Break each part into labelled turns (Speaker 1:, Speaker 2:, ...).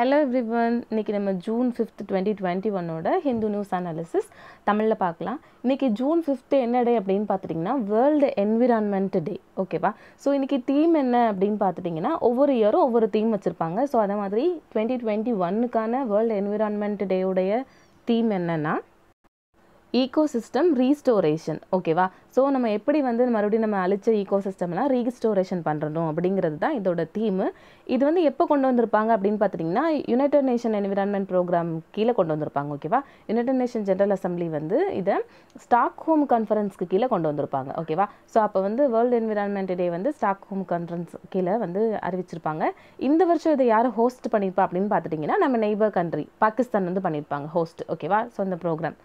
Speaker 1: Hello everyone இன்றைக்கி நம்ம June fifth twenty twenty ஒன்னோட ஹிந்து நியூஸ் அனாலிசிஸ் தமிழில் பார்க்கலாம். இன்றைக்கி ஜூன் ஃபிஃப்த்து என்ன டே அப்படின்னு பார்த்துட்டிங்கன்னா வேர்ல்டு என்விரான்மெண்ட் டே ஓகேவா ஸோ இன்றைக்கி தீம் என்ன அப்படின்னு பார்த்துட்டிங்கன்னா ஒவ்வொரு இயரும் ஒவ்வொரு தீம் வச்சுருப்பாங்க. ஸோ அதே மாதிரி டுவெண்ட்டி டுவெண்ட்டி ஒன்னுக்கான வேர்ல்டு என்விரான்மெண்ட் டேவுடைய தீம் என்னென்னா ஈகோசிஸ்டம் ரீஸ்டோரேஷன் ஓகேவா ஸோ நம்ம எப்படி வந்து மறுபடியும் நம்ம அழிச்ச ஈகோசிஸ்டம்லாம் ரீஸ்டோரேஷன் பண்ணுறோம் அப்படிங்கிறது தான் இதோட தீமு இது வந்து எப்போ கொண்டு வந்திருப்பாங்க அப்படின்னு பார்த்துட்டிங்கன்னா யுனைடெட் நேஷன் என்விரான்மெண்ட் ப்ரோக்ராம் கீழே கொண்டு வந்திருப்பாங்க ஓகேவா யுனைடெட் நேஷன் ஜென்ரல் அசம்பிளி வந்து இதை ஸ்டாக் ஹோம் கான்ஃபரன்ஸ்க்கு கீழே கொண்டு வந்திருப்பாங்க ஓகேவா ஸோ அப்போ வந்து வேர்ல்டு என்விரான்மெண்ட் டே வந்து ஸ்டாக் ஹோம் கான்ஃபரன்ஸ் கீழே வந்து அறிவிச்சிருப்பாங்க. இந்த வருஷம் இதை யார் ஹோஸ்ட் பண்ணியிருப்பா அப்படின்னு பார்த்துட்டிங்கன்னா நம்ம நெய்பர் கண்ட்ரி பாகிஸ்தான் வந்து பண்ணியிருப்பாங்க ஹோஸ்ட் ஓகேவா ஸோ இந்த ப்ரோக்ராம்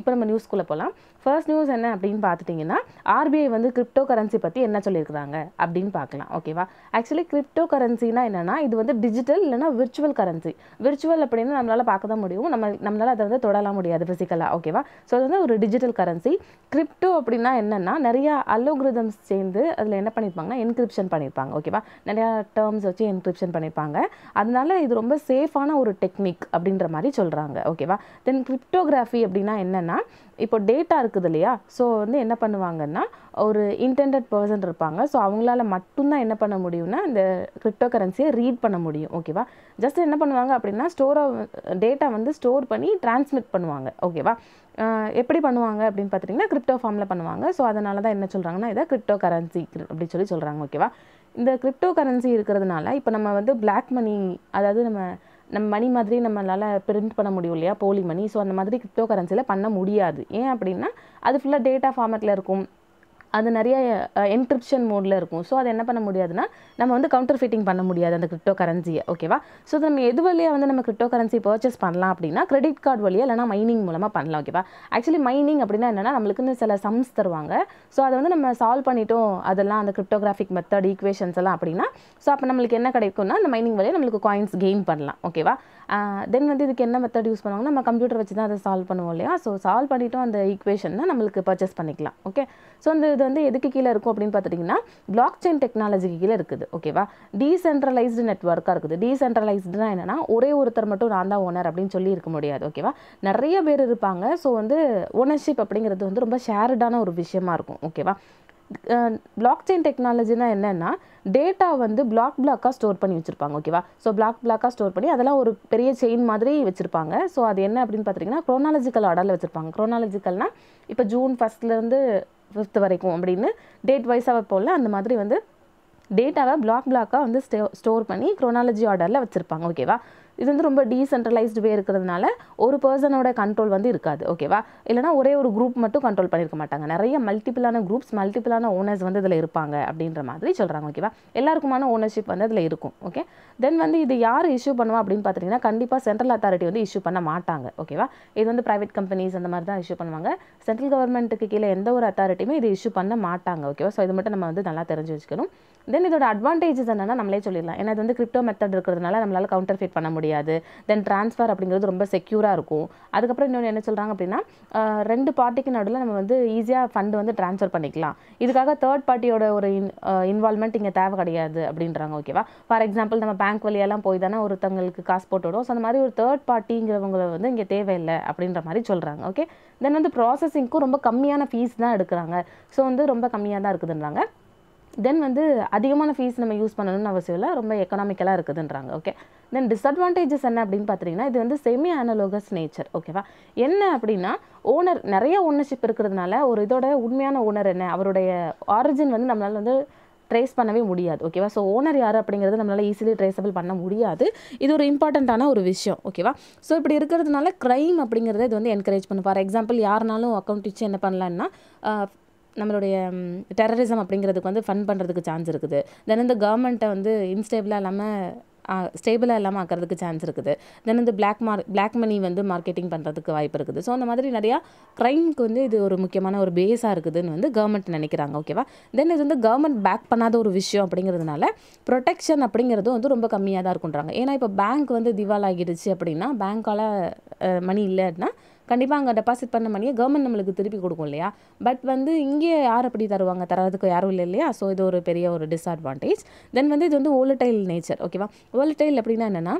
Speaker 1: இப்போ நம்ம நியூஸ்க்குள்ளே போகலாம் ஃபர்ஸ்ட் நியூஸ் என்ன அப்படின்னு பார்த்துட்டிங்கன்னா ஆர்பிஐ வந்து கிரிப்டோ கரன்சி பற்றி என்ன சொல்லியிருக்கிறாங்க அப்படின்னு பார்க்கலாம். ஓகேவா ஆக்சுவலி கிரிப்டோ கரன்சினா என்னென்னா இது வந்து டிஜிட்டல் இல்லைனா விர்ச்சுவல் கரன்சி விர்ச்சுவல் அப்படின்னு நம்மளால் பார்க்க தான் முடியும். நம்ம நம்மளால் அதை வந்து தொடலாம் முடியாது ஃபிசிக்கலாக ஓகேவா ஸோ அது வந்து ஒரு டிஜிட்டல் கரன்சி கிரிப்டோ அப்படின்னா என்னென்னா நிறையா அலோகிரிதம்ஸ் சேர்ந்து அதில் என்ன பண்ணியிருப்பாங்கன்னா என்கிரிப்ஷன் பண்ணியிருப்பாங்க. ஓகேவா நிறையா டேர்ம்ஸ் வச்சு என்கிரிப்ஷன் பண்ணியிருப்பாங்க. அதனால இது ரொம்ப சேஃபான ஒரு டெக்னிக் அப்படின்ற மாதிரி சொல்கிறாங்க ஓகேவா தென் கிரிப்டோகிராஃபி அப்படின்னா என்ன என்னென்னா இப்போ டேட்டா இருக்குது இல்லையா? ஸோ வந்து என்ன பண்ணுவாங்கன்னா ஒரு இன்டெண்டட் பர்சன் இருப்பாங்க. ஸோ அவங்களால மட்டும்தான் என்ன பண்ண முடியும்னா இந்த கிரிப்டோ கரன்சியை ரீட் பண்ண முடியும். ஓகேவா ஜஸ்ட் என்ன பண்ணுவாங்க அப்படின்னா ஸ்டோரை டேட்டா வந்து ஸ்டோர் பண்ணி டிரான்ஸ்மிட் பண்ணுவாங்க. ஓகேவா எப்படி பண்ணுவாங்க அப்படின்னு பார்த்துட்டிங்கன்னா கிரிப்டோ ஃபார்மில் பண்ணுவாங்க. ஸோ அதனால தான் என்ன சொல்கிறாங்கன்னா இதை கிரிப்டோ கரன்சி அப்படின்னு சொல்லி சொல்கிறாங்க ஓகேவா இந்த கிரிப்டோ கரன்சி இருக்கிறதுனால இப்போ நம்ம வந்து பிளாக் மணி அதாவது நம்ம நம்ம மணி மாதிரி நம்மளால் பிரிண்ட் பண்ண முடியும் இல்லையா? போலி மணி ஸோ அந்த மாதிரி கிரிப்டோ கரன்சியில் பண்ண முடியாது. ஏன் அப்படின்னா அது ஃபுல்லாக டேட்டா ஃபார்மேட்டில் இருக்கும். அது நிறைய என்கிரிப்ஷன் மோடில் இருக்கும். ஸோ அதை என்ன பண்ண முடியாதுன்னா நம்ம வந்து கவுண்டர் ஃபிட்டிங் பண்ண முடியாது அந்த கிரிப்டோ கரன்சியை ஓகேவா ஸோ நம்ம எது வழியாக வந்து நம்ம கிரிப்டோ கரன்சி பர்ச்சேஸ் பண்ணலாம் அப்படின்னா கிரெடிட் கார்டு வழியாக இல்லைனா மைனிங் மூலமாக பண்ணலாம் ஓகேவா ஆக்சுவலி மைனிங் அப்படின்னா என்னென்னா நம்மளுக்குன்னு சில சம்ஸ் தருவாங்க. ஸோ அதை வந்து நம்ம சால்வ் பண்ணிட்டோம் அதெல்லாம் அந்த கிரிப்டோகிராஃபிக் மெத்தட் ஈக்குவேஷன்ஸ் எல்லாம் அப்படின்னா ஸோ அப்போ நம்மளுக்கு என்ன கிடைக்கும்னா அந்த மைனிங் வழியாக நம்மளுக்கு காயின்ஸ் கெயின் பண்ணலாம் ஓகேவா தென் வந்து இதுக்கு என்ன மெத்தட் யூஸ் பண்ணுவாங்கன்னா நம்ம கம்ப்யூட்டர் வச்சு தான் அதை சால்வ் பண்ணுவோம் இல்லையா? ஸோ சால்வ் பண்ணிட்டோம் அந்த ஈக்குவேஷன் தான் நம்மளுக்கு பர்ச்சேஸ் பண்ணிக்கலாம் ஓகே ஸோ அந்த இது வந்து எதுக்கு கீழே இருக்கும் அப்படின்னு பார்த்துட்டிங்கன்னா பிளாக் செயின் டெக்னாலஜிக்கு கீழே இருக்குது ஓகேவா டீசென்ட்ரலைஸ்டு நெட்ஒர்க்காக இருக்குது. டீசென்ட்ரலைஸ்டுனா என்னன்னா ஒரே ஒருத்தர் மட்டும் நான் தான் ஓனர் அப்படின்னு சொல்லி இருக்க முடியாது ஓகேவா நிறைய பேர் இருப்பாங்க. ஸோ வந்து ஓனர்ஷிப் அப்படிங்கிறது வந்து ரொம்ப ஷேர்டான ஒரு விஷயமா இருக்கும் ஓகேவா பிளாக் செயின் டெக்னாலஜினா என்னென்னா டேட்டா வந்து பிளாக் பிளாக்காக ஸ்டோர் பண்ணி வச்சுருப்பாங்க ஓகேவா ஸோ பிளாக் பிளாக்காக ஸ்டோர் பண்ணி அதெல்லாம் ஒரு பெரிய செயின் மாதிரி வச்சுருப்பாங்க. ஸோ அது என்ன அப்படின்னு பார்த்தீங்கன்னா க்ரோனாலஜிக்கல் ஆர்டரில் வச்சுருப்பாங்க. க்ரோனாலஜிக்கல்னால் இப்போ ஜூன் ஃபஸ்ட்லேருந்து ஃபிஃப்த் வரைக்கும் அப்படின்னு டேட் வைஸாக வைப்போம்ல அந்த மாதிரி வந்து டேட்டாவை பிளாக் பிளாக்காக வந்து ஸ்டோர் பண்ணி க்ரோனாலஜி ஆர்டரில் வச்சுருப்பாங்க ஓகேவா இது வந்து ரொம்ப டீசென்ட்ரலைஸ்டு வே இருக்கிறதுனால ஒரு பர்சனோட கண்ட்ரோல் வந்து இருக்காது ஓகேவா இல்லைனா ஒரே ஒரு குரூப் மட்டும் கண்ட்ரோல் பண்ணியிருக்க மாட்டாங்க. நிறைய மல்டிபிளான குரூப்ஸ் மல்டிபிளான ஓனர்ஸ் வந்து இதில் இருப்பாங்க அப்படின்ற மாதிரி சொல்கிறாங்க ஓகேவா எல்லாருக்குமான ஓனர்ஷிப் வந்து அதில் இருக்கும் ஓகே தென் வந்து இது யார் இஷ்யூ பண்ணுவா அப்படின்னு பார்த்தீங்கன்னா கண்டிப்பாக சென்ட்ரல் அத்தாரிட்டி வந்து இஷ்யூ பண்ண மாட்டாங்க ஓகேவா இது வந்து ப்ரைவேட் கம்பெனிஸ் அந்த மாதிரி தான் இஷ்யூ பண்ணுவாங்க சென்ட்ரல் கவர்மெண்ட்டுக்கு கீழே எந்த ஒரு அத்தாரிட்டியுமே இது இஷ்யூ பண்ண மாட்டாங்க ஓகேவா ஸோ இது மட்டும் நம்ம வந்து நல்லா தெரிஞ்சு வச்சுக்கணும். தென் இதோட அட்வான்டேஜஸ் என்னன்னா நம்மளே சொல்லிடலாம். ஏன்னா இது வந்து கிரிப்டோ மெத்தட் இருக்கிறதுனால நம்மளால கவுண்டர் ஃபிட் பண்ண முடியாது. தென் ட்ரான்ஸ்ஃபர் அப்படிங்கிறது ரொம்ப செக்யூராக இருக்கும். அதுக்கப்புறம் இன்னொன்று என்ன சொல்கிறாங்க அப்படின்னா ரெண்டு பார்ட்டிக்கு நடுவில் நம்ம வந்து ஈஸியாக ஃபண்டு வந்து ட்ரான்ஸ்ஃபர் பண்ணிக்கலாம். இதுக்காக தேர்ட் பார்ட்டியோட ஒரு இன் இன்வால்மெண்ட் இங்கே தேவை கிடையாது அப்படின்றாங்க ஓகேவா ஃபார் எக்ஸாம்பிள் நம்ம பேங்க் வழியெல்லாம் போய் தானே ஒருத்தங்களுக்கு காசு போட்டுவிடும் ஸோ அந்த மாதிரி ஒரு தேர்ட் பார்ட்டிங்கிறவங்க வந்து இங்கே தேவையில்லை அப்படின்ற மாதிரி சொல்கிறாங்க ஓகே தென் வந்து ப்ராசஸிங்க்கும் ரொம்ப கம்மியான ஃபீஸ் தான் எடுக்கிறாங்க. ஸோ வந்து ரொம்ப கம்மியாக தான் இருக்குதுன்றாங்க. தென் வந்து அதிகமான ஃபீஸ் நம்ம யூஸ் பண்ணணும்னு அவசியம் இல்லை ரொம்ப எக்கனாமிக்கலாக இருக்குதுன்றாங்க ஓகே தென் டிஸ்அட்வான்டேஜஸ் என்ன அப்படின்னு பார்த்தீங்கன்னா இது வந்து செமி அனலோகஸ் நேச்சர் ஓகேவா என்ன அப்படின்னா ஓனர் நிறைய ஓனர்ஷிப் இருக்கிறதுனால ஒரு இதோட உண்மையான ஓனர் என்ன அவருடைய ஆரிஜின் வந்து நம்மளால் வந்து ட்ரேஸ் பண்ணவே முடியாது ஓகேவா ஸோ ஓனர் யார் அப்படிங்கிறது நம்மளால் ஈஸிலி ட்ரேஸபிள் பண்ண முடியாது. இது ஒரு இம்பார்ட்டண்ட்டான ஒரு விஷயம் ஓகேவா ஸோ இப்படி இருக்கிறதுனால க்ரைம் அப்படிங்கிறத இது வந்து என்கரேஜ் பண்ணும். ஃபார் எக்ஸாம்பிள் யாருனாலும் அக்கௌண்ட் வச்சு என்ன பண்ணலான்னா நம்மளுடைய டெரரிசம் அப்படிங்கிறதுக்கு வந்து ஃபன் பண்ணுறதுக்கு சான்ஸ் இருக்குது. தென் இந்த கவர்மெண்ட்டை வந்து இன்ஸ்டேபிளாக இல்லாமல் ஸ்டேபிளாக இல்லாமல் ஆக்கிறதுக்கு சான்ஸ் இருக்குது. தென் வந்து பிளாக் மார் பிளாக் மணி வந்து மார்க்கெட்டிங் பண்ணுறதுக்கு வாய்ப்பு இருக்குது. ஸோ அந்த மாதிரி நிறையா க்ரைம்க்கு வந்து இது ஒரு முக்கியமான ஒரு பேஸாக இருக்குதுன்னு வந்து கவர்மெண்ட் நினைக்கிறாங்க ஓகேவா தென் இது வந்து கவர்மெண்ட் பேக் பண்ணாத ஒரு விஷயம் அப்படிங்கிறதுனால ப்ரொடெக்ஷன் அப்படிங்கிறது வந்து ரொம்ப கம்மியாக தான் இருக்குன்றாங்க. ஏன்னா இப்போ பேங்க் வந்து திவால் ஆகிடுச்சு அப்படின்னா பேங்க்கால் மணி இல்லைன்னா கண்டிப்பாக அங்கே டெபாசிட் பண்ண மணியை கவர்மெண்ட் நம்மளுக்கு திருப்பி கொடுக்கும் இல்லையா? பட் வந்து இங்கே யார் அப்படி தருவாங்க? தரதுக்கு யாரும் இல்லை இல்லையா? ஸோ இது ஒரு பெரிய ஒரு டிஸ்அட்வான்டேஜ் தென் வந்து இது வந்து ஓலட்டைல் நேச்சர் ஓகேவா ஓலட்டைல் அப்படின்னா என்னென்னா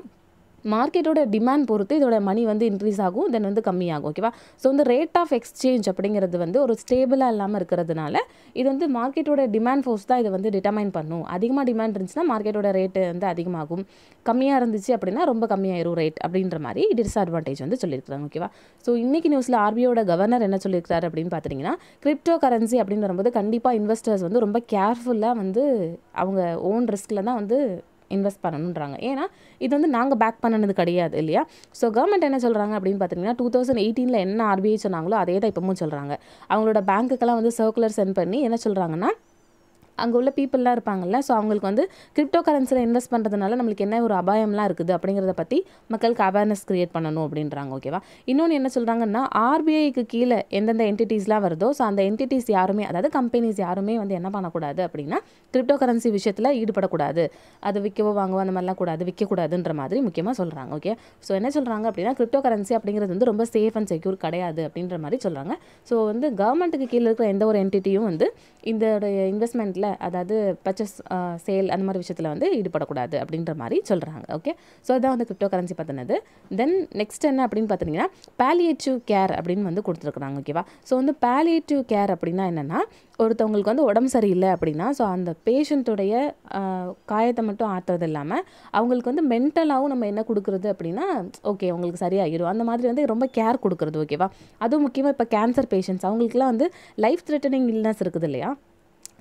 Speaker 1: மார்க்கெட்டோட டிமாண்ட் பொறுத்து இதோட மணி வந்து இன்க்ரீஸ் ஆகும் தென் வந்து கம்மியாகும் ஓகேவா ஸோ வந்து ரேட் ஆஃப் எக்ஸ்சேஞ்ச் அப்படிங்கிறது வந்து ஒரு ஸ்டேபிளாக இல்லாமல் இருக்கிறதுனால இது வந்து மார்க்கெட்டோட டிமாண்ட் ஃபோர்ஸ் தான் இதை வந்து டிட்டர்மைன் பண்ணும். அதிகமாக டிமாண்ட் இருந்துச்சுன்னா மார்க்கெட்டோட ரேட்டு வந்து அதிகமாகும். கம்மியாக இருந்துச்சு அப்படின்னா ரொம்ப கம்மியாயிரும் ரேட் அப்படின்ற மாதிரி டிஸ்அட்வான்டேஜ் வந்து சொல்லியிருக்காங்க ஓகேவா ஸோ இன்றைக்கி நியூஸில் ஆர்பிஐயோட கவர்னர் என்ன சொல்லியிருக்காரு அப்படின்னு பார்த்தீங்கன்னா கிரிப்டோ கரன்சி அப்படின்னு வரும்போது கண்டிப்பாக இன்வெஸ்டர்ஸ் வந்து ரொம்ப கேர்ஃபுல்லாக வந்து அவங்க ஓன் ரிஸ்கில் தான் வந்து இன்வெஸ்ட் பண்ணணுன்றாங்க ஏன்னா இது வந்து நாங்கள் பேக் பண்ணனது கிடையாது இல்லையா? ஸோ கவர்மெண்ட் என்ன சொல்கிறாங்க அப்படின்னு பார்த்தீங்கன்னா டூ தௌசண்ட் எயிட்டீனில் என்ன ஆர்பிஐ சொன்னாங்களோ அதே தான் இப்போவும் சொல்கிறாங்க அவங்களோட பேங்க்குக்கெல்லாம் வந்து சர்க்குலர் சென்ட் பண்ணி என்ன சொல்கிறாங்கன்னா அங்கே உள்ள பீப்புளெலாம் இருப்பாங்கள்ல ஸோ அவங்களுக்கு வந்து கிரிப்டோ கரன்சியில் இன்வெஸ்ட் பண்ணுறதுனால நம்மளுக்கு என்ன ஒரு அபாயம்லாம் இருக்குது அப்படிங்கிறத பற்றி மக்களுக்கு அவேர்னஸ் க்ரியேட் பண்ணணும் அப்படின்றாங்க ஓகேவா இன்னொன்று என்ன சொல்கிறாங்கன்னா ஆர்பிஐக்கு கீழே எந்தெந்த என்டிட்டிஸ்லாம் வருதோ ஸோ அந்த என்டிட்டிஸ் யாருமே அதாவது கம்பெனிஸ் யாருமே வந்து என்ன பண்ணக்கூடாது அப்படின்னா கிரிப்டோ கரன்சி விஷயத்தில் ஈடுபடக்கூடாது. அது விற்கவோ வாங்கவோ அந்த மாதிரிலாம் கூடாது விற்கக்கூடாதுன்ற மாதிரி முக்கியமாக சொல்கிறாங்க ஓகே ஸோ என்ன சொல்கிறாங்க அப்படின்னா கிரிப்டோ கரன்சி அப்படிங்கிறது வந்து ரொம்ப சேஃப் அண்ட் செக்யூர் கிடையாது அப்படின்ற மாதிரி சொல்கிறாங்க ஸோ வந்து கவர்மெண்ட்டுக்கு கீழே இருக்கிற எந்த ஒரு என்டிட்டியும் வந்து இந்த இன்வெஸ்ட்மெண்ட்டில் அதாவது பர்ச்சஸ் சேல் அந்த மாதிரி விஷயத்தில் வந்து ஈடுபடக்கூடாது அப்படின்ற மாதிரி சொல்கிறாங்க ஓகே ஸோ அதான் வந்து கிரிப்டோ கரன்சி பற்றினது தென் நெக்ஸ்ட் என்ன அப்படின்னு பார்த்தீங்கன்னா பேலியேட்டிவ் கேர் அப்படின்னு வந்து கொடுத்துருக்குறாங்க ஓகேவா ஸோ வந்து பேலியேட்டிவ் கேர் அப்படின்னா என்னென்னா ஒருத்தவங்களுக்கு வந்து உடம்பு சரியில்லை அப்படின்னா ஸோ அந்த பேஷண்ட்டுடைய காயத்தை மட்டும் ஆற்றுறது இல்லாமல் அவங்களுக்கு வந்து மென்டலாகவும் நம்ம என்ன கொடுக்குறது அப்படின்னா ஓகே அவங்களுக்கு சரியாகிடும் அந்த மாதிரி வந்து ரொம்ப கேர் கொடுக்குறது ஓகேவா அதுவும் முக்கியமாக இப்போ கேன்சர் பேஷண்ட்ஸ் அவங்களுக்குலாம் வந்து லைஃப் த்ரெட்டனிங் இல்னஸ் இருக்குது இல்லையா?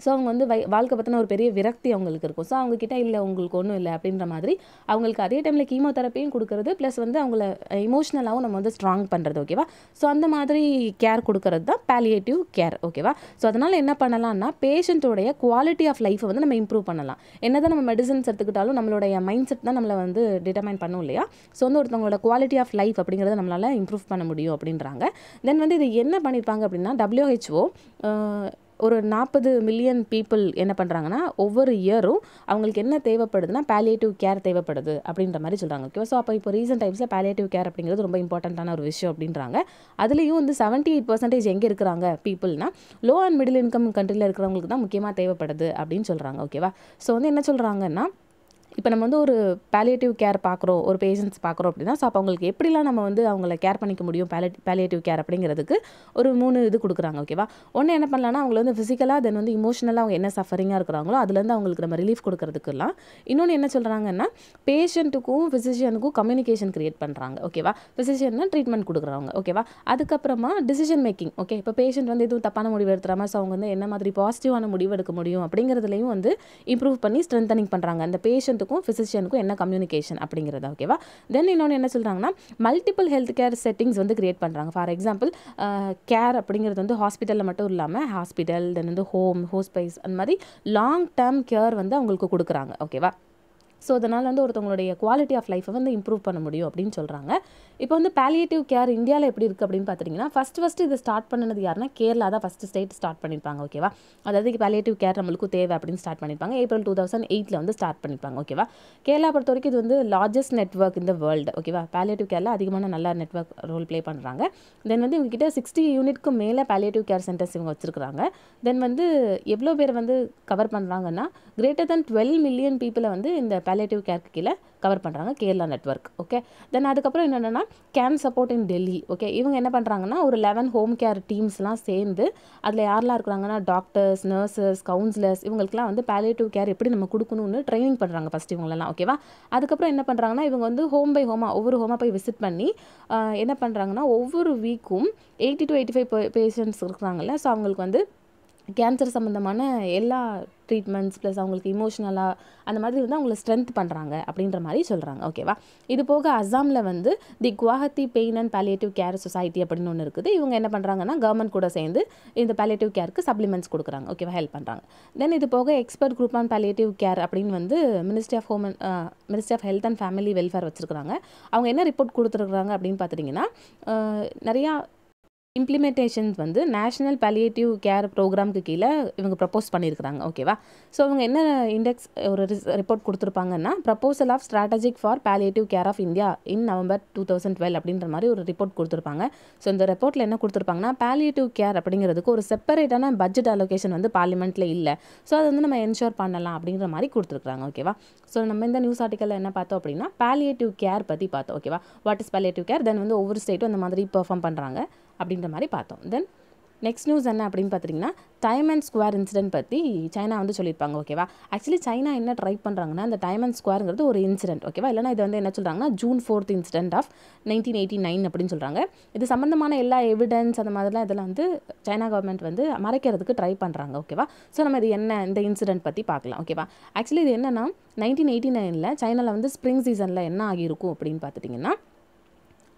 Speaker 1: ஸோ அவங்க வந்து வை வாழ்க்கை பற்றின ஒரு பெரிய விரக்தி அவங்களுக்கு இருக்கும். ஸோ அவங்கக்கிட்ட இல்லை உங்களுக்கு ஒன்றும் இல்லை அப்படின்ற மாதிரி அவங்களுக்கு அதே டைமில் கீமோதெரப்பியும் கொடுக்குறது ப்ளஸ் வந்து அவங்கள இமோஷ்னலாகவும் நம்ம வந்து ஸ்ட்ராங் பண்ணுறது ஓகேவா ஸோ அந்த மாதிரி கேர் கொடுக்கறது தான் பேலியேட்டிவ் கேர் ஓகேவா ஸோ அதனால் என்ன பண்ணலாம்னா பேஷண்ட்டோடைய குவாலிட்டி ஆஃப் லைஃப்பை வந்து நம்ம இம்ப்ரூவ் பண்ணலாம். என்ன தான் நம்ம மெடிசன்ஸ் எடுத்துக்கிட்டாலும் நம்மளுடைய மைண்ட் செட் தான் நம்மளை வந்து டிட்டர்மைன் பண்ணும் இல்லையா? ஸோ வந்து ஒருத்தவங்களோட குவாலிட்டி ஆஃப் லைஃப் அப்படிங்கிறத நம்மளால் இம்ப்ரூவ் பண்ண முடியும் அப்படின்றாங்க. தென் வந்து இது என்ன பண்ணியிருப்பாங்க அப்படின்னா டபிள்யூஹெச்ஓ ஒரு நாற்பது மில்லியன் பீப்புள் என்ன பண்ணுறாங்கன்னா ஒவ்வொரு இயரும் அவங்களுக்கு என்ன தேவைப்படுதுன்னா பேலியேட்டிவ் கேர் தேவைப்படுது அப்படின்ற மாதிரி சொல்கிறாங்க ஓகே ஸோ அப்போ இப்போ ரீசெண்ட் டைம்ஸில் பேலியேட்டிவ் கேர் அப்படிங்கிறது ரொம்ப இம்பார்ட்டண்ட்டான ஒரு விஷயம் அப்படின்றாங்க. அதுலேயும் வந்து செவன்ட்டி எயிட் பர்சன்டேஜ் எங்கே இருக்கிறாங்க பீப்புள்னா லோ அண்ட் மிடில் இன்கம் கண்ட்ரியில் இருக்கிறவங்களுக்கு தான் முக்கியமாக தேவைப்படுது அப்படின்னு சொல்கிறாங்க ஓகேவா ஸோ வந்து என்ன சொல்கிறாங்கன்னா இப்போ நம்ம வந்து ஒரு பேலியேட்டிவ் கேர் பார்க்குறோம் ஒரு பேஷண்ட்ஸ் பார்க்குறோம் அப்படின்னா ஸோ அப்போ அவங்களுக்கு எப்படிலாம் நம்ம வந்து அவங்கள கேர் பண்ணிக்க முடியும் பேலே பேலியேட்டிவ் கேர் அப்படிங்கிறதுக்கு ஒரு மூணு இது கொடுக்குறாங்க ஓகேவா ஒன்று என்ன பண்ணலாம்னா அவங்கள வந்து ஃபிசிக்கலாக தென் வந்து இமோஷனலாக அவங்க என்ன சஃபரிங்காக இருக்கிறாங்களோ அதுலேருந்து அவங்களுக்கு நம்ம ரிலீஃப் கொடுக்கறதுக்குலாம் இன்னொன்று என்ன சொல்கிறாங்கன்னா பேஷண்ட்டுக்கும் ஃபிசிஷியனுக்கும் கம்யூனிகேஷன் க்ரியேட் பண்ணுறாங்க ஓகேவா ஃபிசிஷியன்னா ட்ரீட்மெண்ட் கொடுக்குறவங்க ஓகேவா அதுக்கப்புறமா டிசிஷன் மேக்கிங் ஓகே இப்போ பேஷண்ட் வந்து எதுவும் தப்பான முடிவு எடுத்துறாம ஸோ அவங்க வந்து என்ன மாதிரி பாசிட்டிவான முடிவு எடுக்க முடியும் அப்படிங்கிறதுலையும் வந்து இம்ப்ரூவ் பண்ணி ஸ்ட்ரென்தனிங் பண்ணுறாங்க அந்த பேஷண்ட் பேஷண்ட்டுக்கும் ஃபிசிஷியனுக்கும் என்ன கம்யூனிகேஷன் அப்படிங்கிறது ஓகேவா தென் இன்னொன்று என்ன சொல்கிறாங்கன்னா மல்டிபிள் ஹெல்த் கேர் செட்டிங்ஸ் வந்து கிரியேட் பண்ணுறாங்க ஃபார் எக்ஸாம்பிள் கேர் அப்படிங்கிறது வந்து ஹாஸ்பிட்டலில் மட்டும் இல்லாமல் ஹாஸ்பிட்டல் தென் வந்து ஹோம் ஹோஸ்பைஸ் அந்த மாதிரி லாங் டேர்ம் கேர் வந்து அவங்களுக்கு கொடுக்குறாங்க ஓகேவா ஸோ அதனால் வந்து ஒருத்தவங்களுடைய குவாலிட்டி ஆஃப் லைஃப்பை வந்து இம்ப்ரூவ் பண்ண முடியும் அப்படின்னு சொல்கிறாங்க இப்போ வந்து பேலியேட்டிவ் கேர் இந்தியாவில் எப்படி இருக்குது அப்படின்னு பார்த்தீங்கன்னா ஃபஸ்ட் ஃபஸ்ட்டு இது ஸ்டார்ட் பண்ணது யாருன்னா கேரளா தான் ஃபஸ்ட்டு ஸ்டேட் ஸ்டார்ட் பண்ணியிருப்பாங்க ஓகேவா அதாவது பேலியேட்டிவ் கேர் நம்மளுக்கு தேவை அப்படின்னு ஸ்டார்ட் பண்ணியிருப்பாங்க ஏப்ரல் டூ தௌசண்ட் எயிட்டில் வந்து ஸ்டார்ட் பண்ணியிருப்பாங்க ஓகேவா கேரளா பொறுத்த வரைக்கும் இது வந்து லார்ஜஸ்ட் நெட்ஒர்க் இந்த வேர்ல்டு ஓகேவா பேலியேட்டிவ் கேரில் அதிகமான நல்ல நெட்ஒர்க் ரோல் ப்ளே பண்ணுறாங்க தென் வந்து இவங்ககிட்ட சிக்ஸ்டி யூனிட்க்கு மேலே பேலியேட்டிவ் கேர் சென்டர்ஸ் இவங்க வச்சுருக்காங்க தென் வந்து எவ்வளோ பேர் வந்து கவர் பண்ணுறாங்கன்னா கிரேட்டர் தென் டுவெல் மில்லியன் பீப்புளை வந்து இந்த பேலேட்டிவ் கேருக்கு கீழே கவர் பண்ணுறாங்க கேரளா நெட்ஒர்க் ஓகே தென் அதுக்கப்புறம் என்னென்னா can support in Delhi okay இவங்க என்ன பண்ணுறாங்கன்னா ஒரு லெவன் ஹோம் கேர் டீம்ஸ்லாம் சேர்ந்து அதில் யாரெல்லாம் இருக்கிறாங்கன்னா டாக்டர்ஸ் நர்சஸ் கவுன்சிலர்ஸ் இவங்களுக்குலாம் வந்து பேலேட்டிவ் கேர் எப்படி நம்ம கொடுக்கணும்னு ட்ரைனிங் பண்ணுறாங்க ஃபஸ்ட் இவங்களெல்லாம் ஓகேவா அதுக்கப்புறம் என்ன பண்ணுறாங்கன்னா இவங்க வந்து ஹோம் பை ஹோமாக ஒவ்வொரு ஹோமாக போய் விசிட் பண்ணி என்ன பண்ணுறாங்கன்னா ஒவ்வொரு வீக்கும் eighty to eighty five patients இருக்கிறாங்கல்ல ஸோ அவங்களுக்கு வந்து கேன்சர் சம்மந்தமான எல்லா ட்ரீட்மெண்ட்ஸ் ப்ளஸ் அவங்களுக்கு இமோஷ்னலாக அந்த மாதிரி வந்து அவங்கள ஸ்ட்ரென்த் பண்ணுறாங்க அப்படின்ற மாதிரி சொல்கிறாங்க ஓகேவா இது போக அஸ்ஸாமில் வந்து the Guwahati pain and palliative care society அப்படின்னு ஒன்று இருக்குது. இவங்க என்ன பண்ணுறாங்கன்னா கவர்மெண்ட் கூட சேர்ந்து இந்த பேலியேட்டிவ் கேருக்கு சப்ளிமெண்ட்ஸ் கொடுக்குறாங்க. ஓகேவா ஹெல்ப் பண்ணுறாங்க தென் இது போக expert group on palliative care அப்படின்னு வந்து ministry of home ministry of health and family welfare வச்சுருக்காங்க அவங்க என்ன ரிப்போர்ட் கொடுத்துருக்குறாங்க அப்படின்னு பார்த்துட்டிங்கன்னா நிறையா இம்ப்ளிமெண்டேஷன்ஸ் வந்து நேஷனல் பாலியேட்டிவ் கேர் ப்ரோக்ராம்க்கு கீழே இவங்க ப்ரப்போஸ் பண்ணியிருக்கிறாங்க ஓகேவா ஸோ இவங்க என்ன இண்டெக்ஸ் ஒரு report கொடுத்துருப்பாங்கன்னா proposal of strategic for palliative care of India in November two thousand twelve அப்படின்ற மாதிரி ஒரு ரிப்போர்ட் கொடுத்துருப்பாங்க. ஸோ இந்த ரிப்போர்ட்டில் என்ன கொடுத்துருப்பாங்கன்னா பாலியேட்டிவ் கேர் அப்படிங்கிறதுக்கு ஒரு செப்பரேட்டான பட்ஜெட் அலோகேஷன் வந்து பார்லிமெண்ட்டில் இல்லை. ஸோ அதை வந்து நம்ம என்ஷோர் பண்ணலாம் அப்படிங்கிற மாதிரி கொடுத்துருக்காங்க ஓகேவா ஸோ நம்ம இந்த நியூஸ் ஆர்டிக்கலில் என்ன பார்த்தோம் அப்படின்னா பாலியேட்டிவ் கேர் பற்றி பார்த்தோம் ஓகேவா what is palliative care then வந்து ஒவ்வொரு ஸ்டேட்டும் அந்த மாதிரி பெர்ஃபார்ம் பண்ணுறாங்க அப்படின்ற மாதிரி பார்த்தோம். தென் நெக்ஸ்ட் நியூஸ் என்ன அப்படின்னு பார்த்தீங்கன்னா டைம் அண்ட் ஸ்கொயர் இன்சிடென்ட் பற்றி சைனா வந்து சொல்லியிருப்பாங்க ஓகேவா ஆக்சுவலி சைனா என்ன ட்ரை பண்ணுறாங்கன்னா அந்த டைம் அண்ட் ஸ்கொயருங்கிறது ஒரு இன்சிடென்ட் ஓகேவா இல்லைனா இது வந்து என்ன சொல்கிறாங்கன்னா June fourth incident of nineteen eighty nine அப்படின்னு சொல்கிறாங்க இது சம்மந்தமான எல்லா எவிடன்ஸ் அந்த மாதிரிலாம் இதெல்லாம் வந்து சைனா கவர்மெண்ட் வந்து மறைக்கிறதுக்கு ட்ரை பண்ணுறாங்க ஓகேவா ஸோ நம்ம இது என்ன இந்த இன்சிடென்ட் பற்றி பார்க்கலாம் ஓகேவா ஆக்சுவலி இது என்னென்னா நைன்டீன் எயிட்டி நைனில் சைனாவில் வந்து ஸ்ப்ரிங் சீசனில் என்ன ஆகியிருக்கும் அப்படின்னு பார்த்துட்டிங்கன்னா